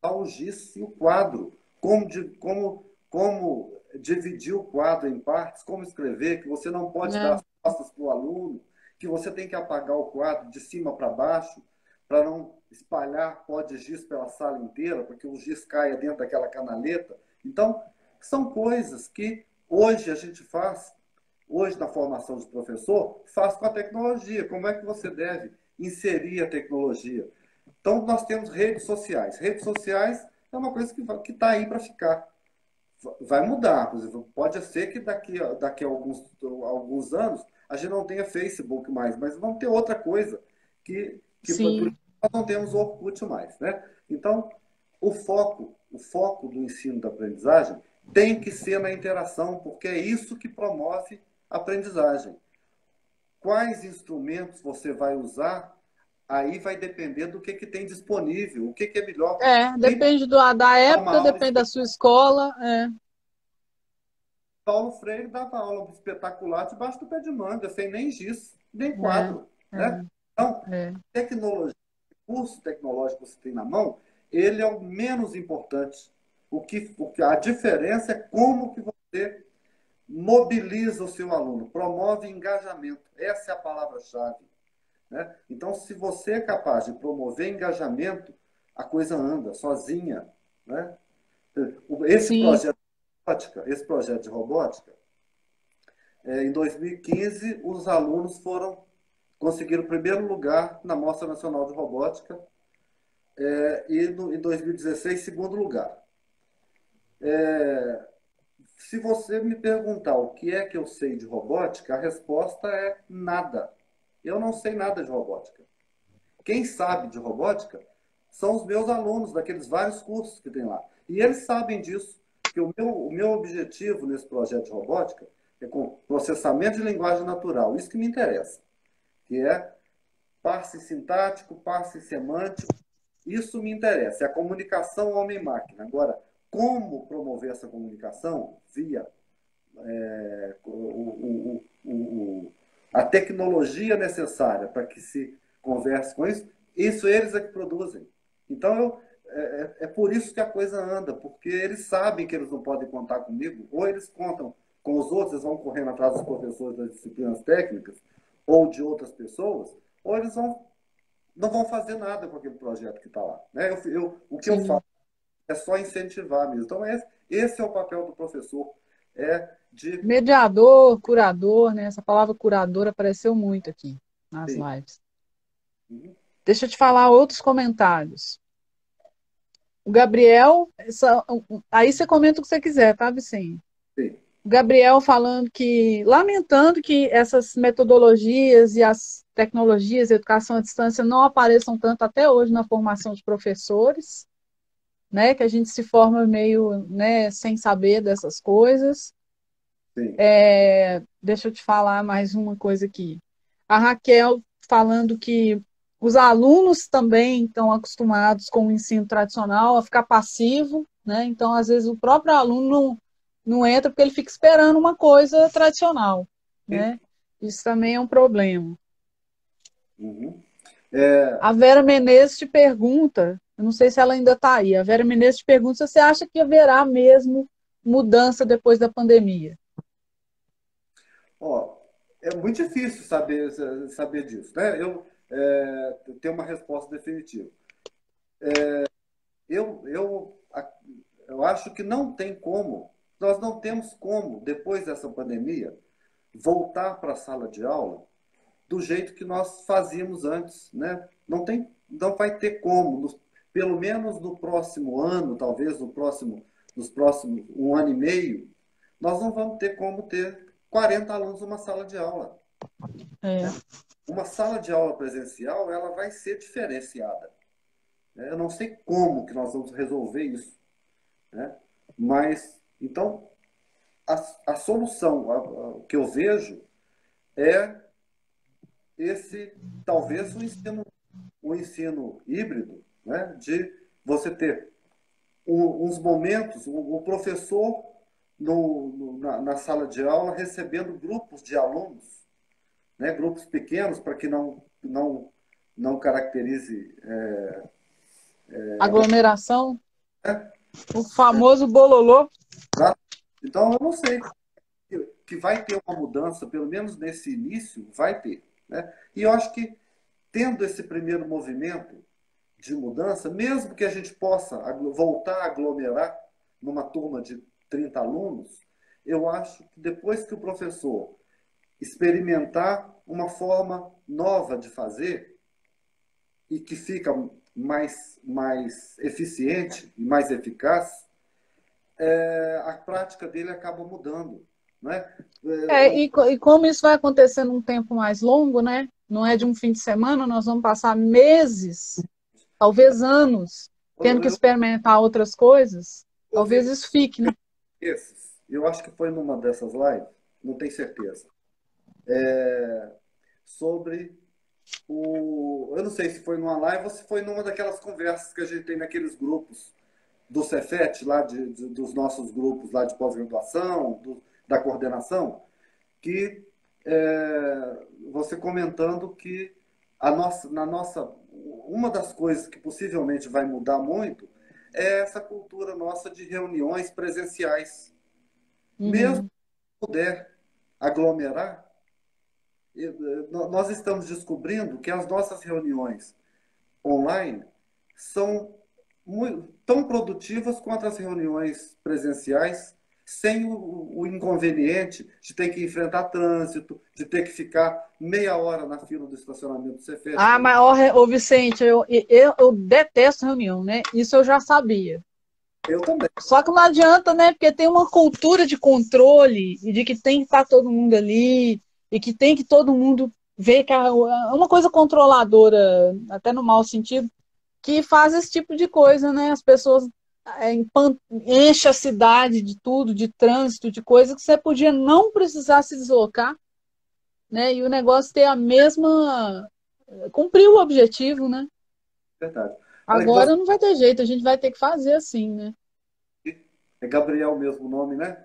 o GIS e o quadro. como, como, como dividir o quadro em partes, como escrever, que você não pode é. dar as costas para o aluno, que você tem que apagar o quadro de cima para baixo, para não espalhar pó de giz pela sala inteira, porque o giz caia dentro daquela canaleta. Então, são coisas que hoje a gente faz, hoje na formação de professor, faz com a tecnologia. Como é que você deve inserir a tecnologia? Então, nós temos redes sociais. Redes sociais é uma coisa que está aí para ficar. Vai mudar. Pode ser que daqui, daqui a alguns, alguns anos a gente não tenha Facebook mais, mas vamos ter outra coisa que, que Sim. nós não temos o Orkut mais. Né? Então, o foco, o foco do ensino da aprendizagem tem que ser na interação, porque é isso que promove a aprendizagem. Quais instrumentos você vai usar aí vai depender do que, que tem disponível, o que, que é melhor. É, depende do, da época, depende da sua escola. É. Paulo Freire dava aula espetacular debaixo do pé de manga, sem nem giz, nem quadro. É, né? É, então, é. tecnologia, curso tecnológico que você tem na mão, ele é o menos importante. O que, o que, a diferença é como que você mobiliza o seu aluno, promove engajamento. Essa é a palavra-chave. Né? Então, se você é capaz de promover engajamento, a coisa anda sozinha. Né? Esse projeto de robótica, esse projeto de robótica, é, em 2015, os alunos foram conseguiram o primeiro lugar na Mostra Nacional de Robótica é, e no, em 2016, segundo lugar. É, se você me perguntar o que é que eu sei de robótica, a resposta é nada. Eu não sei nada de robótica. Quem sabe de robótica são os meus alunos daqueles vários cursos que tem lá. E eles sabem disso, que o meu, o meu objetivo nesse projeto de robótica é com processamento de linguagem natural. Isso que me interessa, que é passe sintático, passe semântico. Isso me interessa, é a comunicação homem-máquina. Agora, como promover essa comunicação via é, o, o, o, a tecnologia necessária para que se converse com isso, isso eles é que produzem. Então, eu, é, é, é por isso que a coisa anda, porque eles sabem que eles não podem contar comigo, ou eles contam com os outros, eles vão correndo atrás dos professores das disciplinas técnicas, ou de outras pessoas, ou eles vão, não vão fazer nada com aquele projeto que está lá. Né? Eu, eu, o que Sim. eu faço é só incentivar mesmo. Então, esse, esse é o papel do professor, é de... Mediador, curador, né? Essa palavra curador apareceu muito aqui nas Sim. lives. Uhum. Deixa eu te falar outros comentários. O Gabriel, essa, aí você comenta o que você quiser, tá, Vicente? Sim. O Gabriel falando que, lamentando que essas metodologias e as tecnologias de educação à distância não apareçam tanto até hoje na formação de professores, né? Que a gente se forma meio, né, sem saber dessas coisas. É, deixa eu te falar mais uma coisa aqui. A Raquel falando que os alunos também estão acostumados com o ensino tradicional a ficar passivo, né? Então, às vezes, o próprio aluno não, não entra porque ele fica esperando uma coisa tradicional, Sim. né? Isso também é um problema. Uhum. É... A Vera Menezes te pergunta, eu não sei se ela ainda está aí, a Vera Menezes te pergunta se você acha que haverá mesmo mudança depois da pandemia. Ó, é muito difícil saber, saber disso. Né? Eu é, tenho uma resposta definitiva. É, eu, eu, eu acho que não tem como, nós não temos como, depois dessa pandemia, voltar para a sala de aula do jeito que nós fazíamos antes. Né? Não, tem, não vai ter como, nos, pelo menos no próximo ano, talvez no próximo, nos próximos um ano e meio, nós não vamos ter como ter 40 alunos numa sala de aula. É. Uma sala de aula presencial, ela vai ser diferenciada. Eu não sei como que nós vamos resolver isso. Né? Mas, então, a, a solução a, a, que eu vejo é esse, talvez, o ensino, o ensino híbrido, né? de você ter uns momentos, o, o professor no, no, na, na, sala de aula recebendo grupos de alunos, né, grupos pequenos, para que não, não, não caracterize. É, é, Aglomeração? É, O famoso bololô. Então, eu não sei que vai ter uma mudança, pelo menos nesse início, vai ter. Né? E eu acho que, tendo esse primeiro movimento de mudança, mesmo que a gente possa voltar a aglomerar numa turma de 30 alunos, eu acho que depois que o professor experimentar uma forma nova de fazer e que fica mais, mais eficiente e mais eficaz, é, a prática dele acaba mudando. Né? É, e, e, como isso vai acontecer num tempo mais longo, né? não é de um fim de semana, nós vamos passar meses, talvez anos, tendo que experimentar outras coisas, talvez isso fique. Né? Esses, eu acho que foi numa dessas lives, não tenho certeza, é, sobre o. Eu não sei se foi numa live ou se foi numa daquelas conversas que a gente tem naqueles grupos do Cefet, lá de, de, dos nossos grupos lá de pós-graduação, da coordenação, que é, você comentando que a nossa, na nossa, uma das coisas que possivelmente vai mudar muito é essa cultura nossa de reuniões presenciais. Uhum. Mesmo que puder aglomerar, nós estamos descobrindo que as nossas reuniões online são muito, tão produtivas quanto as reuniões presenciais, sem o, o, inconveniente de ter que enfrentar trânsito, de ter que ficar meia hora na fila do estacionamento do Cefet. Ah, mas, ô, Vicente, eu, eu, eu detesto reunião, né? Isso eu já sabia. Eu também. Só que não adianta, né? Porque tem uma cultura de controle e de que tem que estar todo mundo ali e que tem que todo mundo ver que é uma coisa controladora, até no mau sentido, que faz esse tipo de coisa, né? As pessoas é, enchem a cidade de tudo, de trânsito, de coisa que você podia não precisar se deslocar, né? E o negócio ter a mesma. cumprir o objetivo, né? Verdade. Agora não vai ter jeito, a gente vai ter que fazer assim, né? É Gabriel mesmo o nome, né?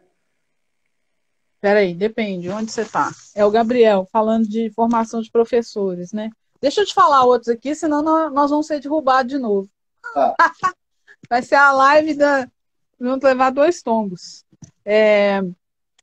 Peraí, depende, onde você está? É o Gabriel, falando de formação de professores, né? Deixa eu te falar outros aqui, senão nós vamos ser derrubados de novo. Ah. Vai ser a live da. Vamos levar dois tombos. É...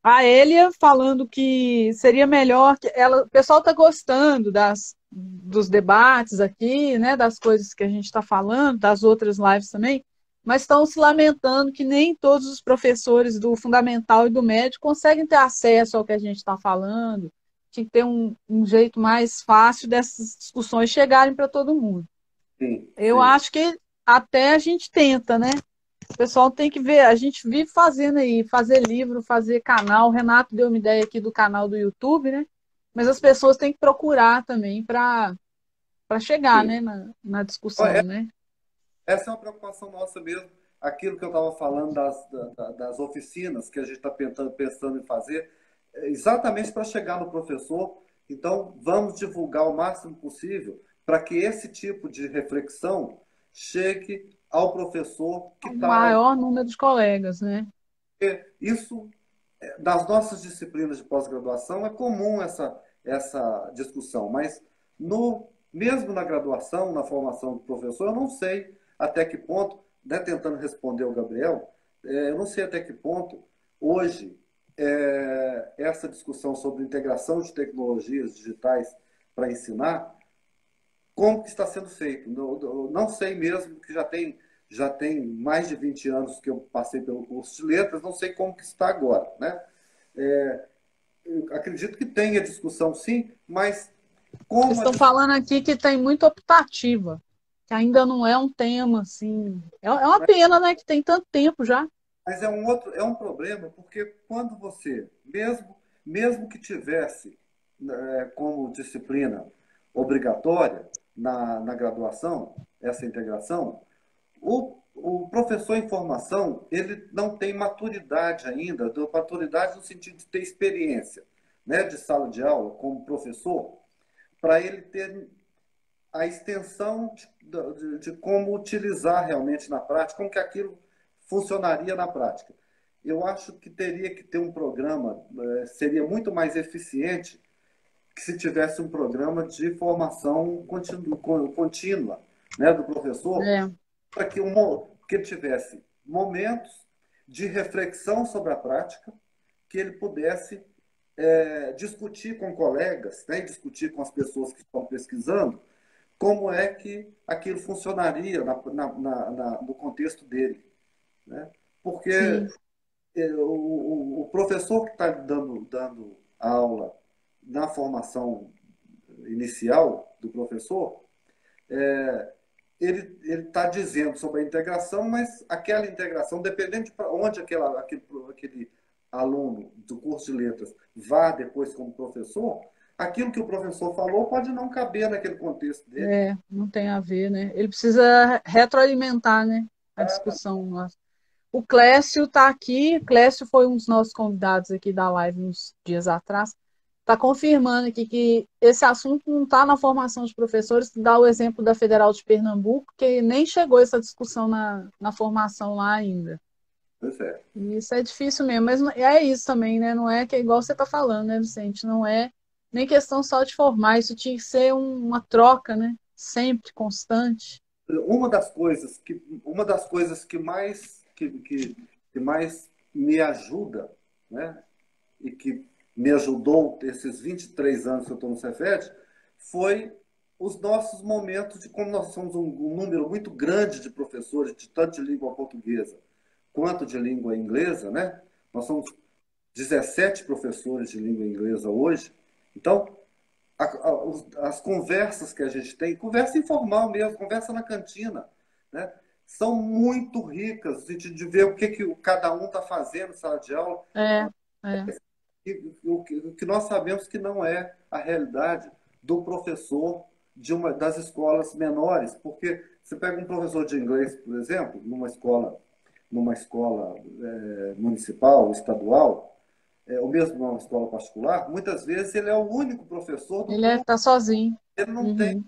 A Elia falando que seria melhor que ela. O pessoal está gostando das, dos debates aqui, né? Das coisas que a gente está falando, das outras lives também mas estão se lamentando que nem todos os professores do fundamental e do médio conseguem ter acesso ao que a gente está falando. Tinha que ter um, um, jeito mais fácil dessas discussões chegarem para todo mundo. Sim, Eu sim. acho que até a gente tenta, né? O pessoal tem que ver, a gente vive fazendo aí, fazer livro, fazer canal. O Renato deu uma ideia aqui do canal do YouTube, né? Mas as pessoas têm que procurar também para chegar né, na, na discussão, é, né? Essa é uma preocupação nossa mesmo. Aquilo que eu estava falando das, das oficinas que a gente está pensando, pensando em fazer, é exatamente para chegar no professor. Então, vamos divulgar o máximo possível para que esse tipo de reflexão chegue ao professor que está. O maior número de colegas, né? Isso, é, das nossas disciplinas de pós-graduação, é comum essa, essa discussão, mas no, mesmo na graduação, na formação do professor, eu não sei até que ponto, né, tentando responder ao Gabriel, é, eu não sei até que ponto hoje é, essa discussão sobre integração de tecnologias digitais para ensinar, como que está sendo feito. Não, não sei mesmo, que já tem, já tem mais de 20 anos que eu passei pelo curso de letras, não sei como que está agora. Né? É, acredito que tenha discussão sim, mas como. Estão falando aqui que tem muito optativa que ainda não é um tema, assim. É, é uma pena, né? Que tem tanto tempo já. Mas é um outro, é um problema, porque quando você, mesmo, mesmo que tivesse é, como disciplina obrigatória na, na graduação, essa integração, o, o professor em formação, ele não tem maturidade ainda, maturidade no sentido de ter experiência né, de sala de aula como professor, para ele ter a extensão de, de, de, como utilizar realmente na prática, como que aquilo funcionaria na prática. Eu acho que teria que ter um programa, é, seria muito mais eficiente que se tivesse um programa de formação contínua, contínua né, do professor, é. para que, um, que ele tivesse momentos de reflexão sobre a prática, que ele pudesse é, discutir com colegas, né, discutir com as pessoas que estão pesquisando, como é que aquilo funcionaria na, na, na, no contexto dele. Né? Porque é, o, o, professor que está dando, dando aula na formação inicial do professor, é, ele está dizendo sobre a integração, mas aquela integração, dependendo de onde aquela, aquele, aquele aluno do curso de letras vá depois como professor, aquilo que o professor falou pode não caber naquele contexto dele. É, não tem a ver, né? Ele precisa retroalimentar, né? A é. discussão nossa. O Clécio está aqui. Clécio foi um dos nossos convidados aqui da live uns dias atrás está confirmando aqui que esse assunto não está na formação dos professores, dá o exemplo da Federal de Pernambuco, que nem chegou essa discussão na, na formação lá ainda. Pois é. Isso é difícil mesmo, mas é isso também, né? Não é que é igual você está falando, né, Vicente? Não é nem questão só de formar, isso tinha que ser uma troca, né? Sempre, constante. Uma das coisas que, uma das coisas que mais que, que, que mais me ajuda, né? E que me ajudou esses 23 anos que eu estou no Cefet, foi os nossos momentos de como nós somos um, um, número muito grande de professores, de tanto de língua portuguesa quanto de língua inglesa, né? Nós somos 17 professores de língua inglesa hoje. Então, a, a, as conversas que a gente tem, conversa informal mesmo, conversa na cantina, né? São muito ricas de, de ver o que, que cada um está fazendo na sala de aula. É, é o que nós sabemos que não é a realidade do professor de uma das escolas menores, porque você pega um professor de inglês, por exemplo, numa escola, numa escola é, municipal, estadual, é, ou mesmo numa escola particular, muitas vezes ele é o único professor. ele está é, sozinho. Ele não uhum. tem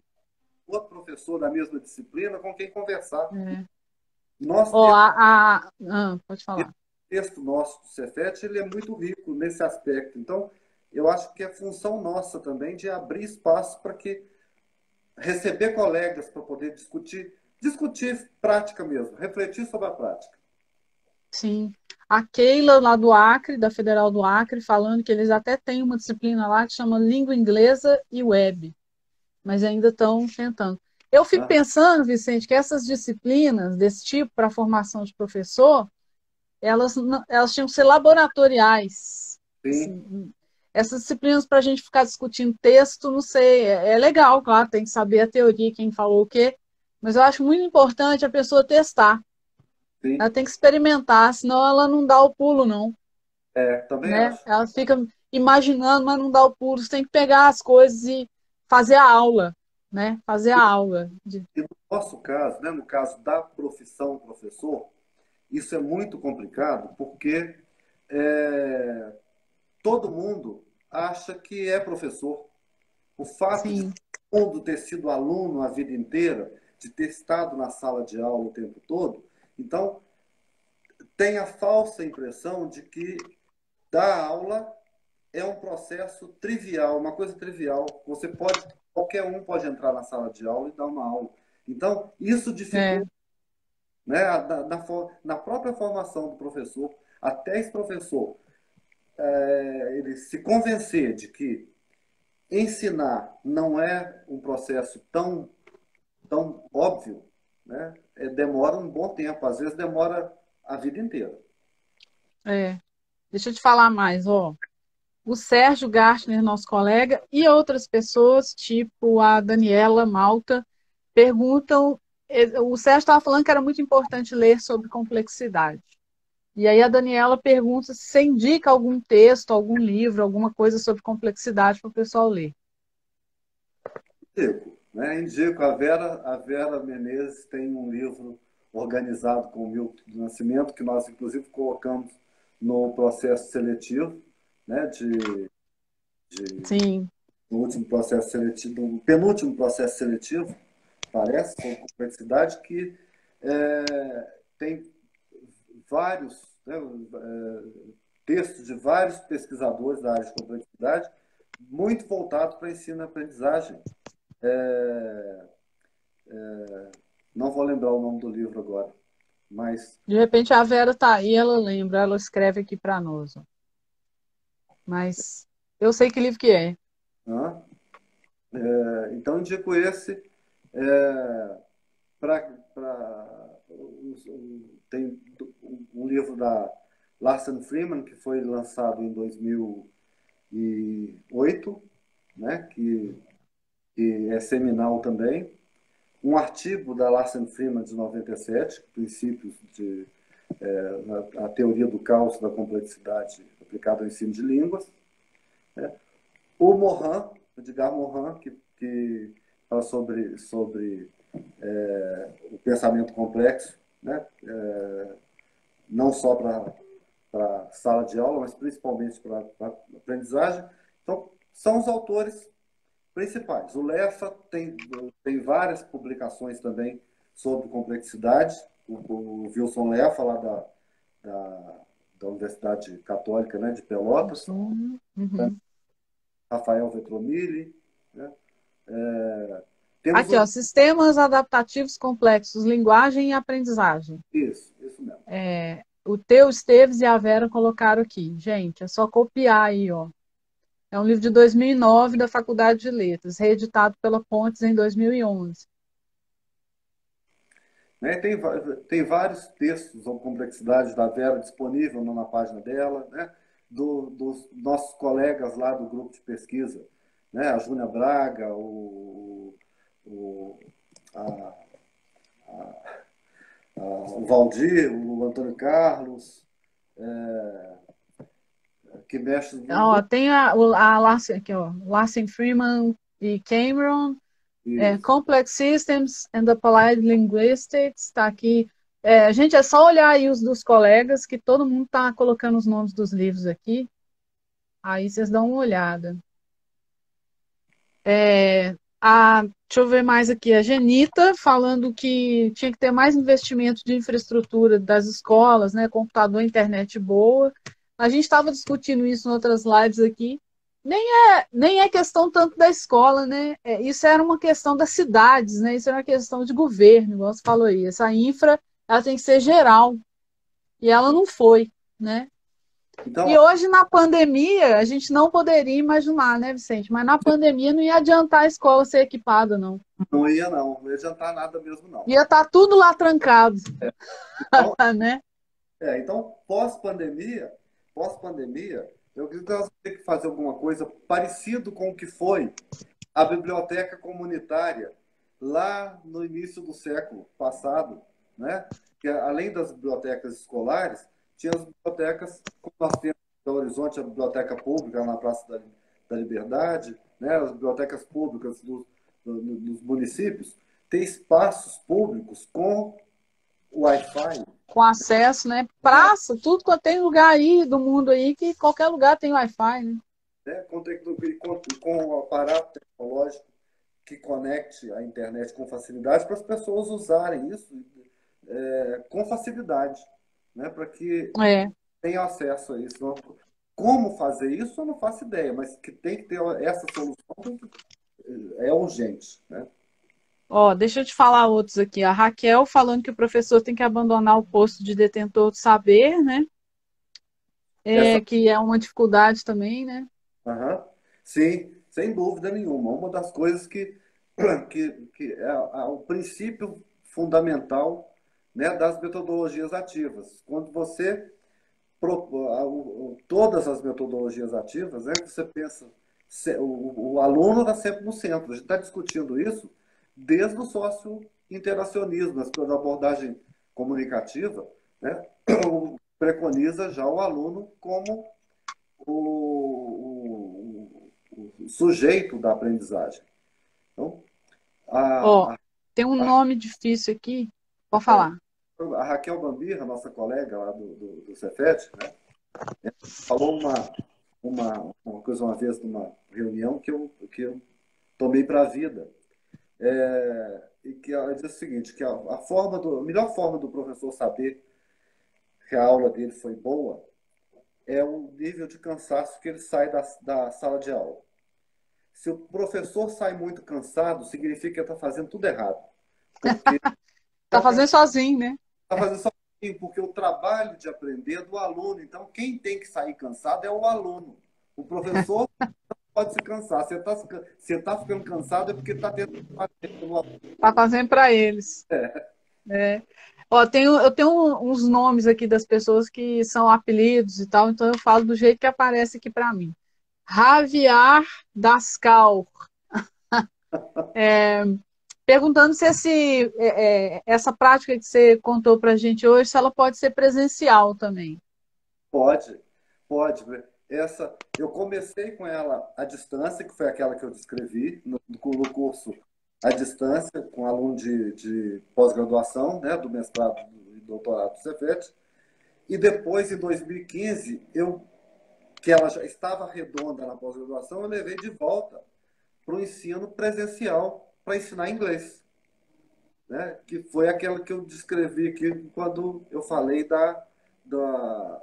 outro professor da mesma disciplina com quem conversar. É. Nós oh, temos... a, a... Ah, pode falar texto nosso do Cefet ele é muito rico nesse aspecto. Então, eu acho que é função nossa também de abrir espaço para que receber colegas para poder discutir, discutir prática mesmo, refletir sobre a prática. Sim. A Keila, lá do Acre, da Federal do Acre, falando que eles até têm uma disciplina lá que chama Língua Inglesa e Web, mas ainda estão tentando. Eu fico ah. pensando, Vicente, que essas disciplinas desse tipo para a formação de professor, elas, elas tinham que ser laboratoriais. Sim. Assim, essas disciplinas para a gente ficar discutindo texto, não sei, é, é legal, claro, tem que saber a teoria, quem falou o quê, mas eu acho muito importante a pessoa testar. Sim. Ela tem que experimentar, senão ela não dá o pulo, não. É, também né? acho. Ela fica imaginando, mas não dá o pulo. Você tem que pegar as coisas e fazer a aula, né? Fazer a aula. E no nosso caso, né, no caso da profissão professor, isso é muito complicado porque é, todo mundo acha que é professor. O fato Sim. de todo mundo ter sido aluno a vida inteira, de ter estado na sala de aula o tempo todo, então tem a falsa impressão de que dar aula é um processo trivial, uma coisa trivial. Você pode, qualquer um pode entrar na sala de aula e dar uma aula. Então, isso dificulta é né? na, na, na própria formação do professor, até esse professor é, ele se convencer de que ensinar não é um processo tão, tão óbvio, né? É, demora um bom tempo, às vezes demora a vida inteira. É. Deixa eu te falar mais, ó. O Sérgio Gartner, nosso colega, e outras pessoas, tipo a Daniela Malta, perguntam o Sérgio estava falando que era muito importante ler sobre complexidade. E aí a Daniela pergunta se você indica algum texto, algum livro, alguma coisa sobre complexidade para o pessoal ler. Indico, né? Indico. A Vera, a Vera Menezes tem um livro organizado com o Milton do Nascimento, que nós inclusive colocamos no processo seletivo, né? De, de Sim. No último processo seletivo, no penúltimo processo seletivo, parece, com complexidade, que é, tem vários né, é, textos de vários pesquisadores da área de complexidade, muito voltados para ensino e aprendizagem. É, é, não vou lembrar o nome do livro agora, Mas... De repente a Vera está aí, ela lembra, ela escreve aqui para nós. Mas eu sei que livro que é. Ah, é então indico esse. É, pra, pra, tem um livro da Larsen Freeman, que foi lançado em 2008, né, que, que é seminal também. Um artigo da Larsen Freeman de 97, Princípios de é, a, a, Teoria do Caos da Complexidade aplicada ao ensino de línguas. Né. O Morin, Edgar Morin, que, que fala sobre, sobre é, o pensamento complexo, né? É, não só para sala de aula, mas principalmente para aprendizagem. Então, são os autores principais. O Lefa tem, tem várias publicações também sobre complexidade. O, o Wilson Lefa, lá da, da, da, Universidade Católica né, de Pelotas. Uhum. Rafael Vetromilli. É, Aqui, ó, sistemas adaptativos complexos, linguagem e aprendizagem. Isso, isso mesmo. É, o Teu Esteves e a Vera colocaram aqui. Gente, é só copiar aí, ó. É um livro de 2009 da Faculdade de Letras, reeditado pela Pontes em 2011. Né, tem, tem vários textos ou complexidade da Vera disponível na página dela, né? Do, dos nossos colegas lá do grupo de pesquisa, né? a Júnia Braga, o, o, a, a o Valdir, o Antônio Carlos, é, que mexe. Ó, tem a, a Larsen, aqui, ó, Larsen Freeman e Cameron, é, Complex Systems and Applied Linguistics, está aqui. É, gente, é só olhar aí os dos colegas, que todo mundo está colocando os nomes dos livros aqui. Aí vocês dão uma olhada. É, a, deixa eu ver mais aqui, a Genita falando que tinha que ter mais investimento de infraestrutura das escolas, né? Computador, internet boa. A gente estava discutindo isso em outras lives aqui. Nem é, nem é questão tanto da escola, né? É, isso era uma questão das cidades, né? Isso era uma questão de governo, igual você falou aí. Essa infra ela tem que ser geral. E ela não foi, né? Então, e hoje, na pandemia, a gente não poderia imaginar, né, Vicente? Mas na pandemia não ia adiantar a escola ser equipada, não. Não ia, não. Não ia adiantar nada mesmo, não. Ia estar tá tudo lá trancado. É. Então, né? é, então pós-pandemia, pós-pandemia, eu acredito que nós vamos ter que fazer alguma coisa parecido com o que foi a biblioteca comunitária lá no início do século passado, né? Que além das bibliotecas escolares, tinha as bibliotecas, como nós temos em Belo Horizonte, a biblioteca pública na Praça da, da Liberdade, né, as bibliotecas públicas do, do, dos municípios, tem espaços públicos com Wi-Fi. Com acesso, né? Praça, tudo que tem lugar aí do mundo aí que qualquer lugar tem Wi-Fi, né? É, com, com, com o aparato tecnológico que conecte a internet com facilidade para as pessoas usarem isso é, com facilidade né, para que é. tenham acesso a isso. Como fazer isso, eu não faço ideia, mas que tem que ter essa solução é urgente. Né? Ó, deixa eu te falar outros aqui. A Raquel falando que o professor tem que abandonar o posto de detentor de saber, né? É, Essa... Que é uma dificuldade também, né? Uhum. Sim, sem dúvida nenhuma. Uma das coisas que, que, que é, é o princípio fundamental né, das metodologias ativas. Quando você todas as metodologias ativas, né, você pensa o, o aluno está sempre no centro. A gente está discutindo isso desde o sócio interacionismo, da abordagem comunicativa, né, preconiza já o aluno como o, o, o sujeito da aprendizagem. Então, a, oh, a, tem um a, nome difícil aqui. Pode falar a Raquel Bambirra, nossa colega lá do, do, do Cefet, né, falou uma, uma, uma coisa uma vez numa reunião que eu, que eu tomei para a vida. É, e que ela diz o seguinte, que a, a, forma do, a melhor forma do professor saber que a aula dele foi boa é o nível de cansaço que ele sai da, da sala de aula. Se o professor sai muito cansado, significa que está fazendo tudo errado. Está fazendo sozinho, né? Tá fazendo só porque o trabalho de aprender é do aluno. Então, quem tem que sair cansado é o aluno. O professor não pode se cansar. Você está você tá ficando cansado é porque está tendo Está fazendo para eles. É. é. Ó, tenho, eu tenho uns nomes aqui das pessoas que são apelidos e tal, então eu falo do jeito que aparece aqui para mim. Javier Dascal. é, perguntando se esse, é, é, essa prática que você contou para a gente hoje, se ela pode ser presencial também. Pode, pode. Essa, eu comecei com ela à distância, que foi aquela que eu descrevi no, no curso à distância, com aluno de, de pós-graduação, né, do mestrado e doutorado do Cefet. E depois, em 2015, eu, que ela já estava redonda na pós-graduação, eu levei de volta para o ensino presencial para ensinar inglês. Né? Que foi aquela que eu descrevi aqui quando eu falei da, da,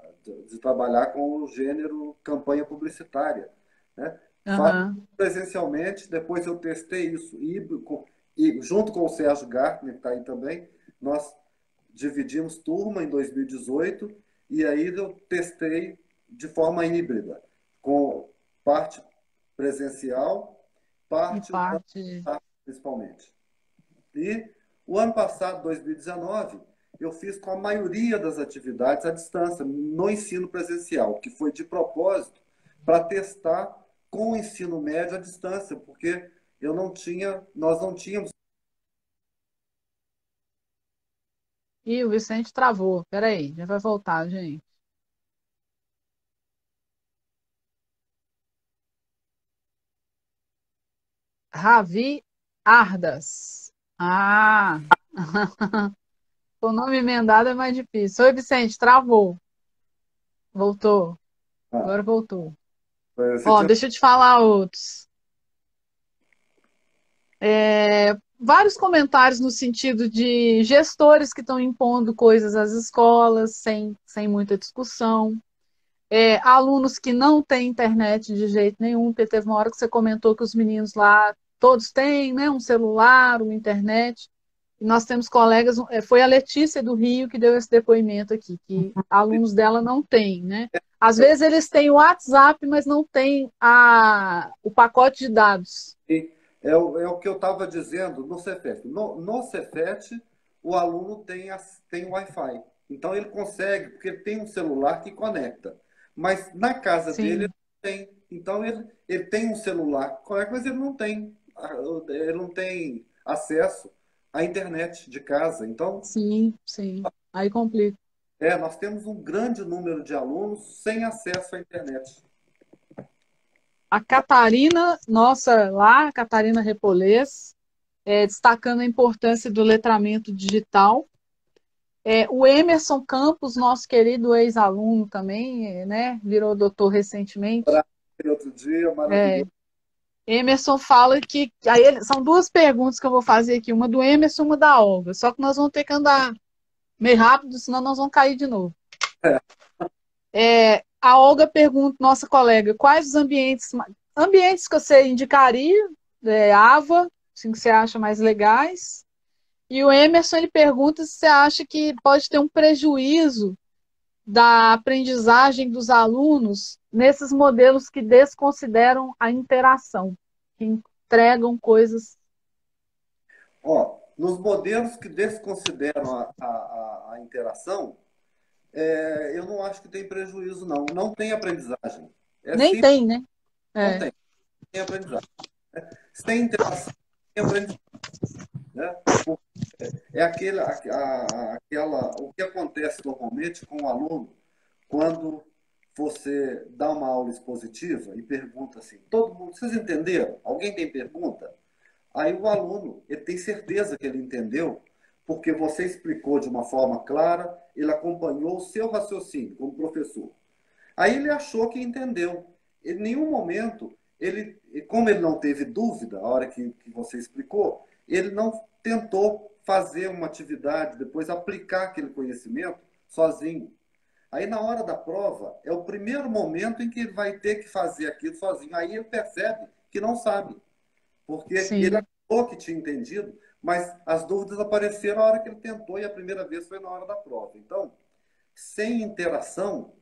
de trabalhar com o gênero campanha publicitária. Né? Uhum. Presencialmente, depois eu testei isso híbrido, e junto com o Sérgio Gartner, que está aí também, nós dividimos turma em 2018 e aí eu testei de forma híbrida, com parte presencial, parte, parte... principalmente. E o ano passado, 2019, eu fiz com a maioria das atividades à distância, no ensino presencial, que foi de propósito para testar com o ensino médio à distância, porque eu não tinha, nós não tínhamos. E o Vicente travou. Peraí, já vai voltar, gente. Ravi Ardas. Ah! o nome emendado é mais difícil. Oi, Vicente, travou. Voltou. Ah. Agora voltou. Ó, tinha... deixa eu te falar outros. É, vários comentários no sentido de gestores que estão impondo coisas às escolas sem, sem muita discussão. É, alunos que não têm internet de jeito nenhum, porque teve uma hora que você comentou que os meninos lá todos têm né, um celular, uma internet. E nós temos colegas, é, foi a Letícia do Rio que deu esse depoimento aqui, que alunos dela não têm, né? Às vezes eles têm o WhatsApp, mas não têm a, o pacote de dados. É, é o que eu estava dizendo no Cefet. No, no Cefet, o aluno tem, tem Wi-Fi. Então ele consegue, porque ele tem um celular que conecta. Mas na casa Sim. dele ele não tem. Então ele, ele tem um celular correto, mas ele não tem. Ele não tem acesso à internet de casa. Então. Sim, sim. Aí complica. É, nós temos um grande número de alunos sem acesso à internet. A Catarina, nossa lá, a Catarina Repolês, é, destacando a importância do letramento digital. É, o Emerson Campos, nosso querido ex-aluno também, é, né, virou doutor recentemente. Outro dia, maravilhoso. É, Emerson fala que. Aí, são duas perguntas que eu vou fazer aqui, uma do Emerson e uma da Olga. Só que nós vamos ter que andar meio rápido, senão nós vamos cair de novo. É. É, a Olga pergunta, nossa colega, quais os ambientes, ambientes que você indicaria, é, AVA, assim, que você acha mais legais? E o Emerson ele pergunta se você acha que pode ter um prejuízo da aprendizagem dos alunos nesses modelos que desconsideram a interação, que entregam coisas. Ó, nos modelos que desconsideram a, a, a interação, é, eu não acho que tem prejuízo, não. Não tem aprendizagem. É Nem simples. tem, né? Não é. tem. Tem aprendizagem. Se tem interação, tem aprendizagem. Né? É aquele, a, a, aquela, o que acontece normalmente com o aluno quando você dá uma aula expositiva e pergunta assim, todo mundo, vocês entenderam? Alguém tem pergunta? Aí o aluno, ele tem certeza que ele entendeu, porque você explicou de uma forma clara, ele acompanhou o seu raciocínio como professor. Aí ele achou que entendeu. Em nenhum momento, ele, como ele não teve dúvida a hora que, que você explicou, ele não tentou fazer uma atividade, depois aplicar aquele conhecimento sozinho. Aí na hora da prova, é o primeiro momento em que ele vai ter que fazer aquilo sozinho. Aí ele percebe que não sabe. Porque Sim. ele achou que tinha entendido, Mas as dúvidas apareceram na hora que ele tentou e a primeira vez foi na hora da prova. Então, sem interação,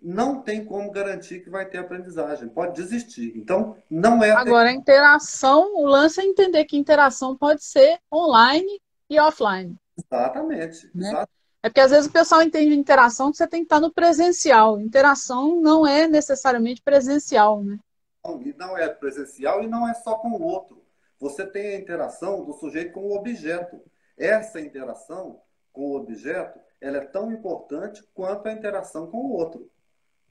não tem como garantir que vai ter aprendizagem. Pode desistir. Então, não é. Agora, a interação, o lance é entender que interação pode ser online e offline. Exatamente. Né? exatamente. É porque às vezes o pessoal entende interação que você tem que estar no presencial. Interação não é necessariamente presencial, né? Não, e não é presencial e não é só com o outro. Você tem a interação do sujeito com o objeto. Essa interação com o objeto, ela é tão importante quanto a interação com o outro.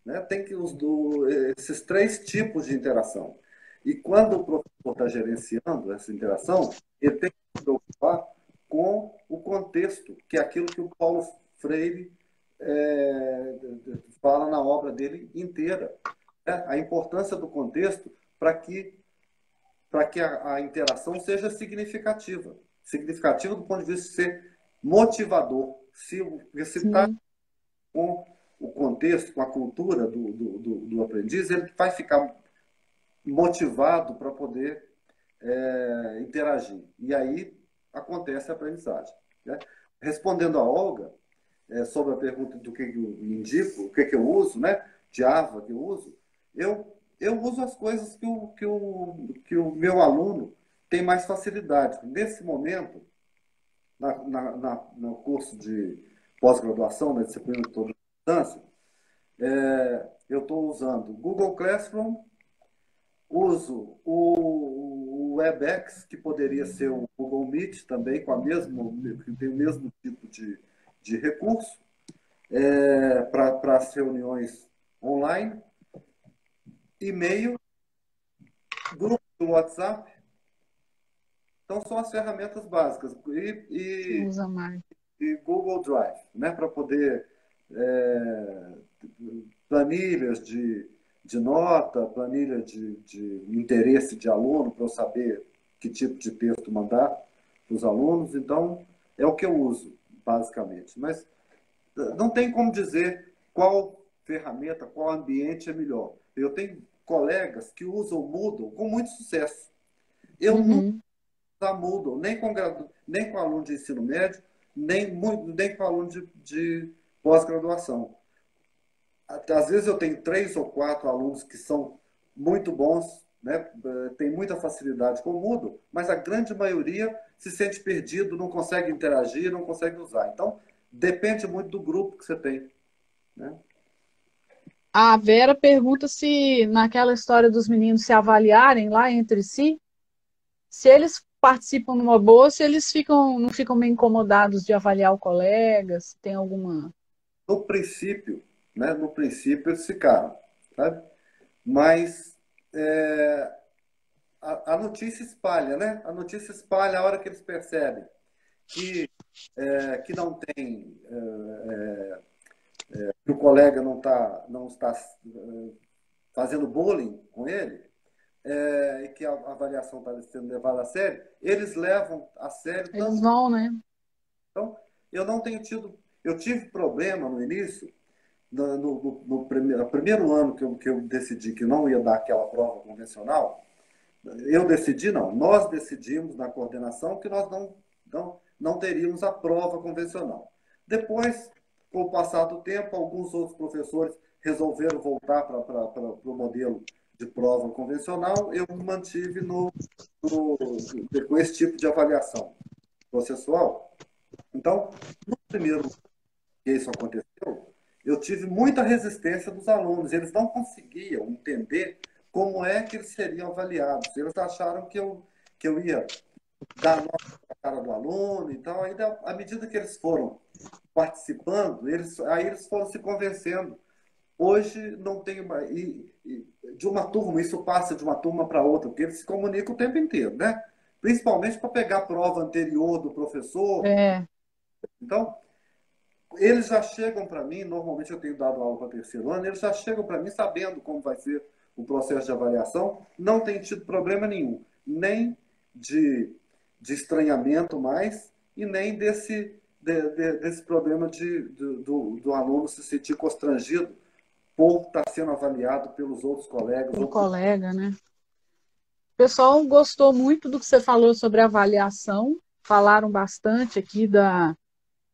Né? Tem que os do, esses três tipos de interação. E quando o professor está gerenciando essa interação, ele tem que se preocupar com o contexto, que é aquilo que o Paulo Freire é, fala na obra dele inteira. Né? A importância do contexto para que, para que a, a, interação seja significativa. Significativa do ponto de vista de ser motivador. Se você está com o contexto, com a cultura do, do, do, do aprendiz, ele vai ficar motivado para poder é, interagir. E aí acontece a aprendizagem. Né? Respondendo a Olga, é, sobre a pergunta do que eu indico, o que, que eu uso, né? Java que eu uso, eu, eu uso as coisas que o, que, o, que o meu aluno tem mais facilidade. Nesse momento, na, na, na no curso de pós-graduação, na disciplina de toda distância, é, eu estou usando Google Classroom, uso o, o WebEx, que poderia ser o Google Meet também, com a mesmo, que tem o mesmo tipo de, de recurso, é, para as reuniões online, e-mail, grupo do WhatsApp. Então, são as ferramentas básicas. E, e, Usa mais. e Google Drive, né, para poder. É, planilhas de de nota, planilha de, de interesse de aluno, para eu saber que tipo de texto mandar para os alunos. Então, é o que eu uso, basicamente. Mas eh, não tem como dizer qual ferramenta, qual ambiente é melhor. Eu tenho colegas que usam o Moodle com muito sucesso. Eu uhum. não uso Moodle, nem com, nem com aluno de ensino médio, nem, muito, nem com aluno de, de pós-graduação às vezes eu tenho três ou quatro alunos que são muito bons, né? tem muita facilidade com o Moodle, mas a grande maioria se sente perdido, não consegue interagir, não consegue usar. Então, depende muito do grupo que você tem. Né? A Vera pergunta se, naquela história dos meninos se avaliarem lá entre si, se eles participam numa boa, se eles ficam, não ficam meio incomodados de avaliar o colega, se tem alguma. No princípio, né? No princípio eles ficaram, sabe? Mas é, a, a, notícia espalha, né? A notícia espalha a hora que eles percebem que, é, que não tem, é, é, é que o colega não, tá, não está é, fazendo bullying com ele, e que a avaliação está sendo levada a sério, eles levam a sério. Eles vão, né? Então, eu não tenho tido. Eu tive problema no início no, no, no, primeiro, no primeiro ano que eu, que eu decidi que não ia dar aquela prova convencional, eu decidi, não, nós decidimos na coordenação que nós não, não, não teríamos a prova convencional. Depois, com o passar do tempo, alguns outros professores resolveram voltar para o modelo de prova convencional, eu me mantive no, no, com esse tipo de avaliação processual. Então, no primeiro que isso aconteceu, eu tive muita resistência dos alunos. Eles não conseguiam entender como é que eles seriam avaliados. Eles acharam que eu, que eu ia dar nota para a cara do aluno e tal. Ainda, à medida que eles foram participando, eles, aí eles foram se convencendo. Hoje não tem mais. E, e, de uma turma, isso passa de uma turma para outra, porque eles se comunicam o tempo inteiro, né? Principalmente para pegar a prova anterior do professor. É. Então, eles já chegam para mim, normalmente eu tenho dado aula para terceiro ano, eles já chegam para mim sabendo como vai ser o processo de avaliação, não tem tido problema nenhum, nem de, de estranhamento mais, e nem desse, de, de, desse problema de, do, do aluno se sentir constrangido por estar sendo avaliado pelos outros colegas. Pelo colega, né? O pessoal gostou muito do que você falou sobre avaliação falaram bastante aqui da.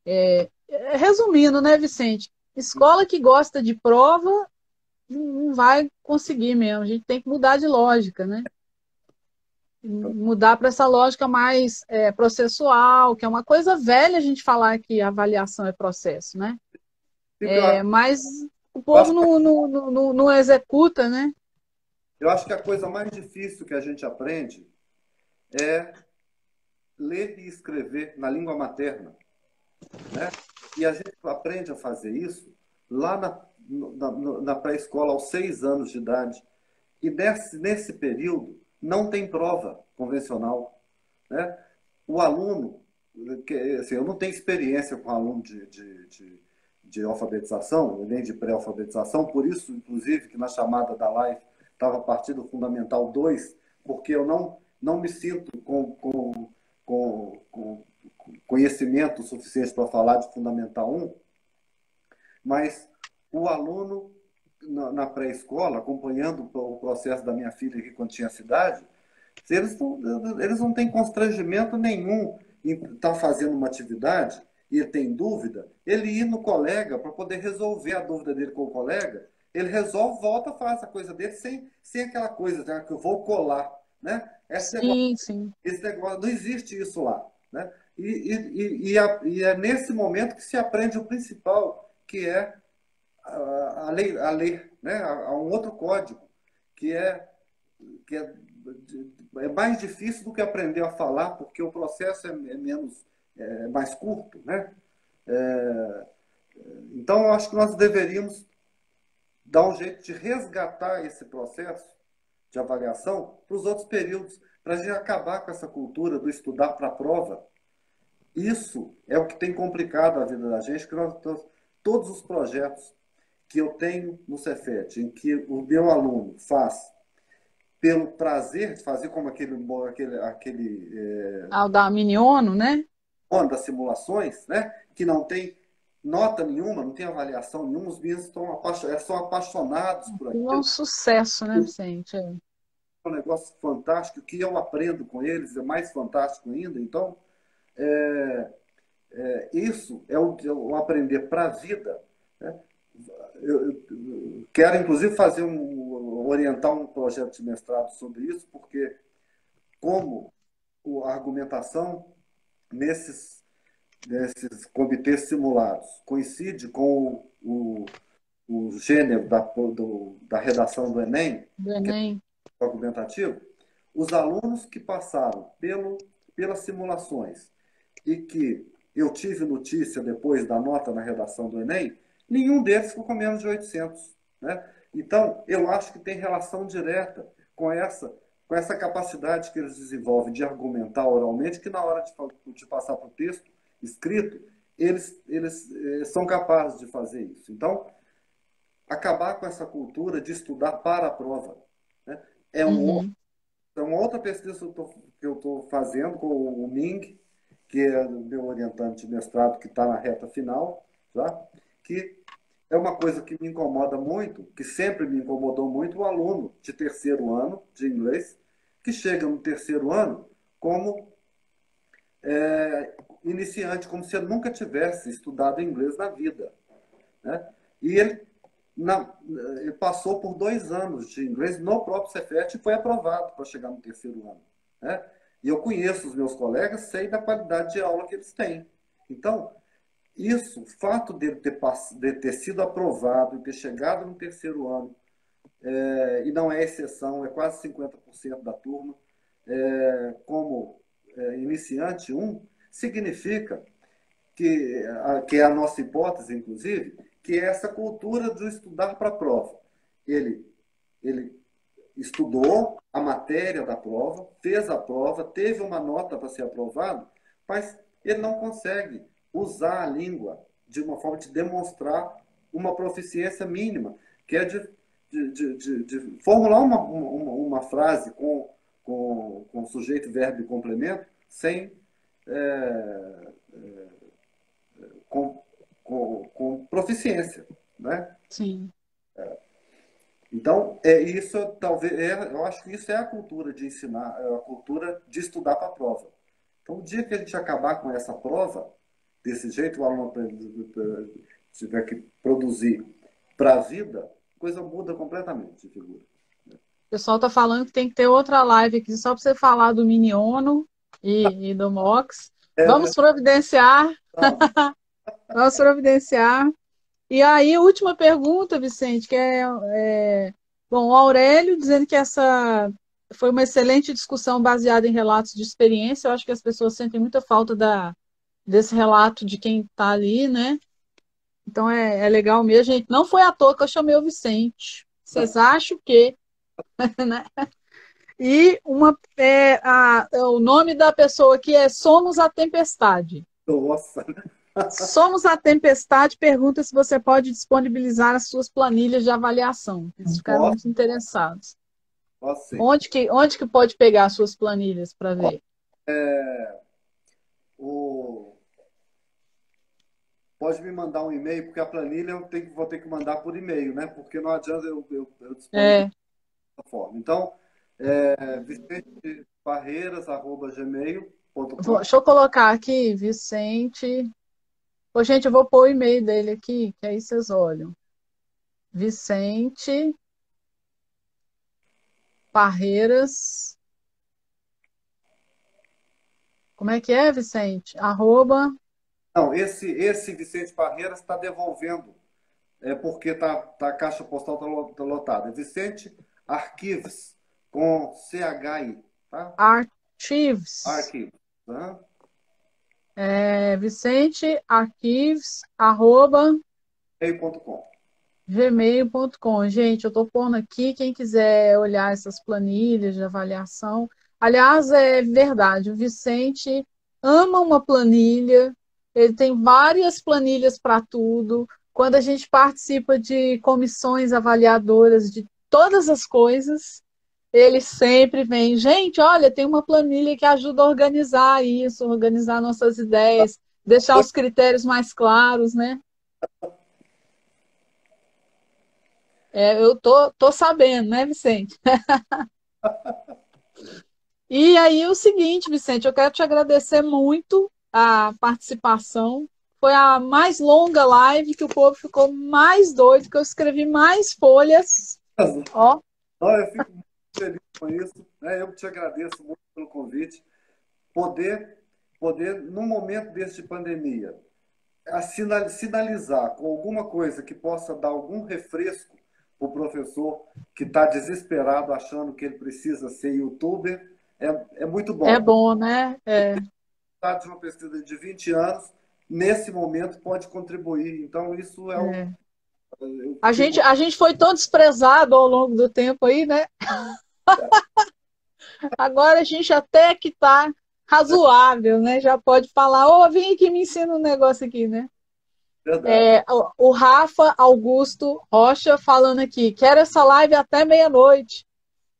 É, resumindo, né, Vicente? Escola que gosta de prova não vai conseguir mesmo. A gente tem que mudar de lógica, né? Mudar para essa lógica mais é, processual, que é uma coisa velha a gente falar que avaliação é processo, né? É, mas o povo não, não, não, não executa, né? Eu acho que a coisa mais difícil que a gente aprende é ler e escrever na língua materna. Né? E a gente aprende a fazer isso lá na, na, na pré-escola, aos seis anos de idade. E nesse, nesse período não tem prova convencional. Né? O aluno, que, assim, eu não tenho experiência com aluno de, de, de, de alfabetização, nem de pré-alfabetização, por isso, inclusive, que na chamada da live estava a partir do Fundamental 2, porque eu não, não me sinto com, com, com, com conhecimento suficiente para falar de Fundamental 1, mas o aluno na, na pré-escola, acompanhando o processo da minha filha aqui quando tinha cidade, eles não, eles não têm constrangimento nenhum em estar tá fazendo uma atividade e ele tem dúvida, ele ir no colega para poder resolver a dúvida dele com o colega ele resolve, volta, faz a coisa dele sem, sem aquela coisa né, que eu vou colar. Né? Esse, sim, negócio, sim. esse negócio, não existe isso lá. Né? E, e, e, a, e, é nesse momento que se aprende o principal, que é a, a lei, a lei né? a, a, um outro código, que é, que é, é mais difícil do que aprender a falar, porque o processo é, é menos é mais curto. Né? É, então, eu acho que nós deveríamos dar um jeito de resgatar esse processo de avaliação para os outros períodos, para a gente acabar com essa cultura do estudar para a prova. Isso é o que tem complicado a vida da gente, que nós, todos os projetos que eu tenho no Cefet, em que o meu aluno faz pelo prazer de fazer como aquele aquele aquele é... ah, o da Miniono, né? Das simulações, né? Que não tem nota nenhuma, não tem avaliação nenhuma, os meninos estão apaixonados, são apaixonados por aquilo. É um sucesso, né, Vicente? É. um negócio fantástico, que eu aprendo com eles é mais fantástico ainda. Então, é, é, isso é o, é o aprender para a vida. Né? Eu, eu, quero, inclusive, fazer um, orientar um projeto de mestrado sobre isso, porque como a argumentação nesses desses comitês simulados coincide com o, o gênero da, do, da redação do Enem, do Enem. É argumentativo, os alunos que passaram pelo, pelas simulações e que eu tive notícia depois da nota na redação do Enem, nenhum deles ficou com menos de 800. Né? Então, eu acho que tem relação direta com essa, com essa capacidade que eles desenvolvem de argumentar oralmente, que na hora de, de passar para o texto, escrito, eles, eles eh, são capazes de fazer isso. Então, acabar com essa cultura de estudar para a prova. Né? É, um, uhum. é uma outra pesquisa que eu estou fazendo com o Ming, que é o meu orientante de mestrado, que está na reta final, tá? que é uma coisa que me incomoda muito, que sempre me incomodou muito, o aluno de terceiro ano de inglês, que chega no terceiro ano como é, iniciante, como se nunca tivesse estudado inglês na vida. Né? E ele, na, ele passou por dois anos de inglês no próprio Cefet e foi aprovado para chegar no terceiro ano. Né? E eu conheço os meus colegas, sei da qualidade de aula que eles têm. Então, isso, o fato dele ter, de ter sido aprovado e ter chegado no terceiro ano, é, e não é exceção, é quase 50% da turma, é, como é, iniciante 1, significa que, que é a nossa hipótese, inclusive, que é essa cultura do estudar para a prova. Ele, ele estudou a matéria da prova, fez a prova, teve uma nota para ser aprovado, mas ele não consegue usar a língua de uma forma de demonstrar uma proficiência mínima, que é de, de, de, de formular uma, uma, uma, frase com, com, com sujeito, verbo e complemento sem é, é, com, com, com, proficiência, né? Sim. É. Então, é isso, talvez, é, eu acho que isso é a cultura de ensinar, é a cultura de estudar para a prova. Então, o dia que a gente acabar com essa prova, desse jeito, o aluno tiver que produzir para a vida, a coisa muda completamente de figura. O pessoal está falando que tem que ter outra live aqui só para você falar do Miniono e, e do Mox. É, Vamos providenciar. Vamos providenciar. E aí, última pergunta, Vicente, que é, é, bom, o Aurélio dizendo que essa foi uma excelente discussão baseada em relatos de experiência. Eu acho que as pessoas sentem muita falta da, desse relato de quem está ali, né? Então é, é legal mesmo, gente. Não foi à toa que eu chamei o Vicente. Vocês acham que. né? E uma, é, a, o nome da pessoa aqui é Somos a Tempestade. Nossa! Somos a Tempestade pergunta se você pode disponibilizar as suas planilhas de avaliação. Eles ficaram muito interessados. Nossa. Onde que, onde que pode pegar as suas planilhas para ver? É, o... Pode me mandar um e-mail, porque a planilha eu tenho, vou ter que mandar por e-mail, né? Porque não adianta eu, eu, eu disponibilizar é. forma. Então, é, vicentebarreiras.gmail.com Deixa eu colocar aqui, Vicente. Ô, gente, eu vou pôr o e-mail dele aqui, que aí vocês olham. Vicente Parreiras. Como é que é, Vicente? Arroba. Não, esse, esse Vicente Parreiras está devolvendo, é porque tá, tá, a caixa postal está tá lotada. Vicente Arquives, com CHI, tá? Archives. Arquives. Tá? É, Vicente Arquives, arroba. gmail.com. gmail.com. Gente, eu estou pondo aqui, quem quiser olhar essas planilhas de avaliação. Aliás, é verdade, o Vicente ama uma planilha, ele tem várias planilhas para tudo. Quando a gente participa de comissões avaliadoras de todas as coisas, ele sempre vem, gente, olha, tem uma planilha que ajuda a organizar isso, organizar nossas ideias, deixar os critérios mais claros, né? É, eu tô, tô sabendo, né, Vicente? e aí o seguinte, Vicente, eu quero te agradecer muito a participação. Foi a mais longa live que o povo ficou mais doido, que eu escrevi mais folhas. Ó. Eu fico feliz com isso. Né? Eu te agradeço muito pelo convite. Poder, poder no momento deste pandemia, sinalizar com alguma coisa que possa dar algum refresco para o professor que está desesperado achando que ele precisa ser youtuber, é, é muito bom. É bom, né? É. De uma pesquisa de 20 anos, nesse momento pode contribuir. Então, isso é, é. Um, a gente, a gente foi tão desprezado ao longo do tempo aí, né? Agora a gente até que tá razoável, né? Já pode falar, ô, oh, vem aqui me ensina um negócio aqui, né? É, o, Rafa Augusto Rocha falando aqui, quero essa live até meia-noite.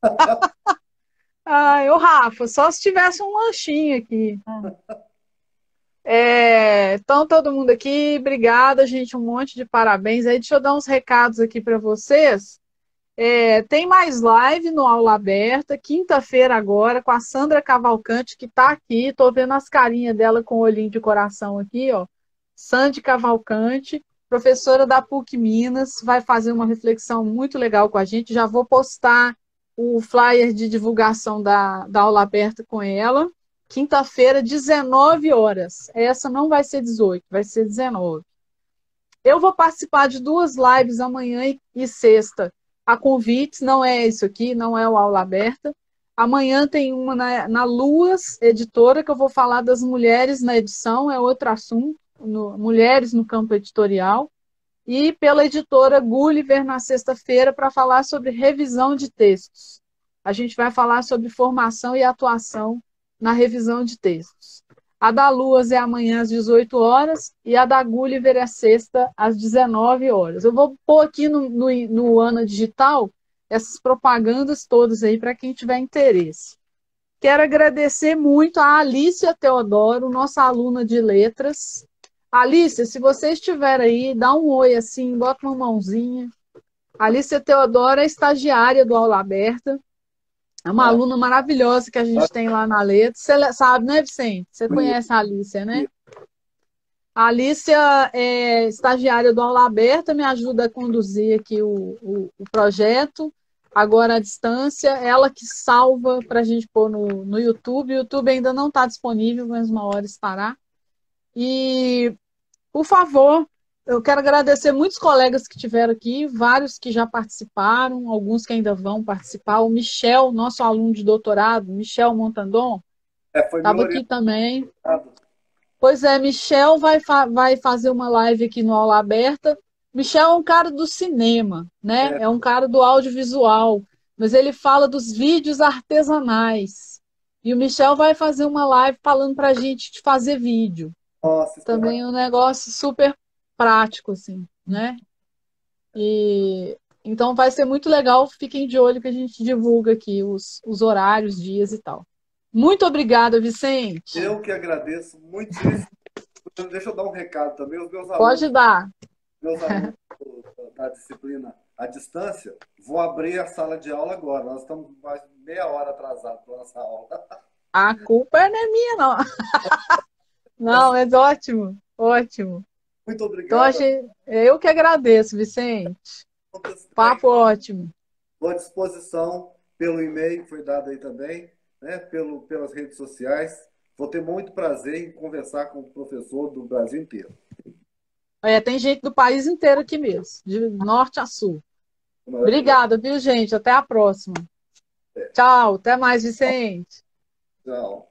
Ai, ô Rafa, só se tivesse um lanchinho aqui. É, então, todo mundo aqui, obrigada, gente, um monte de parabéns. Aí, deixa eu dar uns recados aqui para vocês. É, tem mais live no Aula Aberta, quinta-feira agora, com a Sandra Cavalcante, que está aqui. Estou vendo as carinhas dela com o olhinho de coração aqui, ó. Sandy Cavalcante, professora da PUC Minas, vai fazer uma reflexão muito legal com a gente. Já vou postar o flyer de divulgação da, da aula aberta com ela. Quinta-feira, 19 horas. Essa não vai ser 18, vai ser 19. Eu vou participar de duas lives amanhã e, e sexta a convites, não é isso aqui, não é o aula aberta. Amanhã tem uma na, na Luas Editora, que eu vou falar das mulheres na edição, é outro assunto, no, mulheres no campo editorial. E pela editora Gulliver na sexta-feira para falar sobre revisão de textos. A gente vai falar sobre formação e atuação na revisão de textos. A da Luas é amanhã às 18 horas e a da Gulliver é sexta às 19 horas. Eu vou pôr aqui no, no, no Ana Digital essas propagandas todas aí para quem tiver interesse. Quero agradecer muito a Alicia Teodoro, nossa aluna de letras. Alicia, se você estiver aí, dá um oi assim, bota uma mãozinha. Alicia Teodoro é estagiária do Aula Aberta. É uma aluna maravilhosa que a gente tem lá na Letra. Você sabe, né, Vicente? Você conhece a Alicia, né? A Alicia é estagiária do Aula Aberta, me ajuda a conduzir aqui o, o, o projeto. Agora, à distância, ela que salva para a gente pôr no, no YouTube. O YouTube ainda não está disponível, mas uma hora estará. E, por favor, eu quero agradecer muitos colegas que tiveram aqui, vários que já participaram, alguns que ainda vão participar. O Michel, nosso aluno de doutorado, Michel Montandon, estava é, aqui também. Pois é, Michel vai, fa vai fazer uma live aqui no Aula Aberta. Michel é um cara do cinema, né? É, é um cara do audiovisual, mas ele fala dos vídeos artesanais. E o Michel vai fazer uma live falando para a gente de fazer vídeo. Nossa, Também é um negócio super prático, assim, né? E então vai ser muito legal. Fiquem de olho que a gente divulga aqui os, os horários, dias e tal. Muito obrigada, Vicente. Eu que agradeço muitíssimo. Deixa eu dar um recado também. Os meus alunos, Pode dar. Meus alunos da disciplina à distância, vou abrir a sala de aula agora. Nós estamos mais meia hora atrasados para nossa aula. A culpa não é minha, não. Não, é ótimo, ótimo. Muito obrigado. Então, eu que agradeço, Vicente. Papo ótimo. Estou à disposição pelo e-mail que foi dado aí também, né, pelo, pelas redes sociais. Vou ter muito prazer em conversar com o professor do Brasil inteiro. É, tem gente do país inteiro aqui mesmo, de norte a sul. Obrigada, viu, gente? Até a próxima. É. Tchau, até mais, Vicente. Tchau.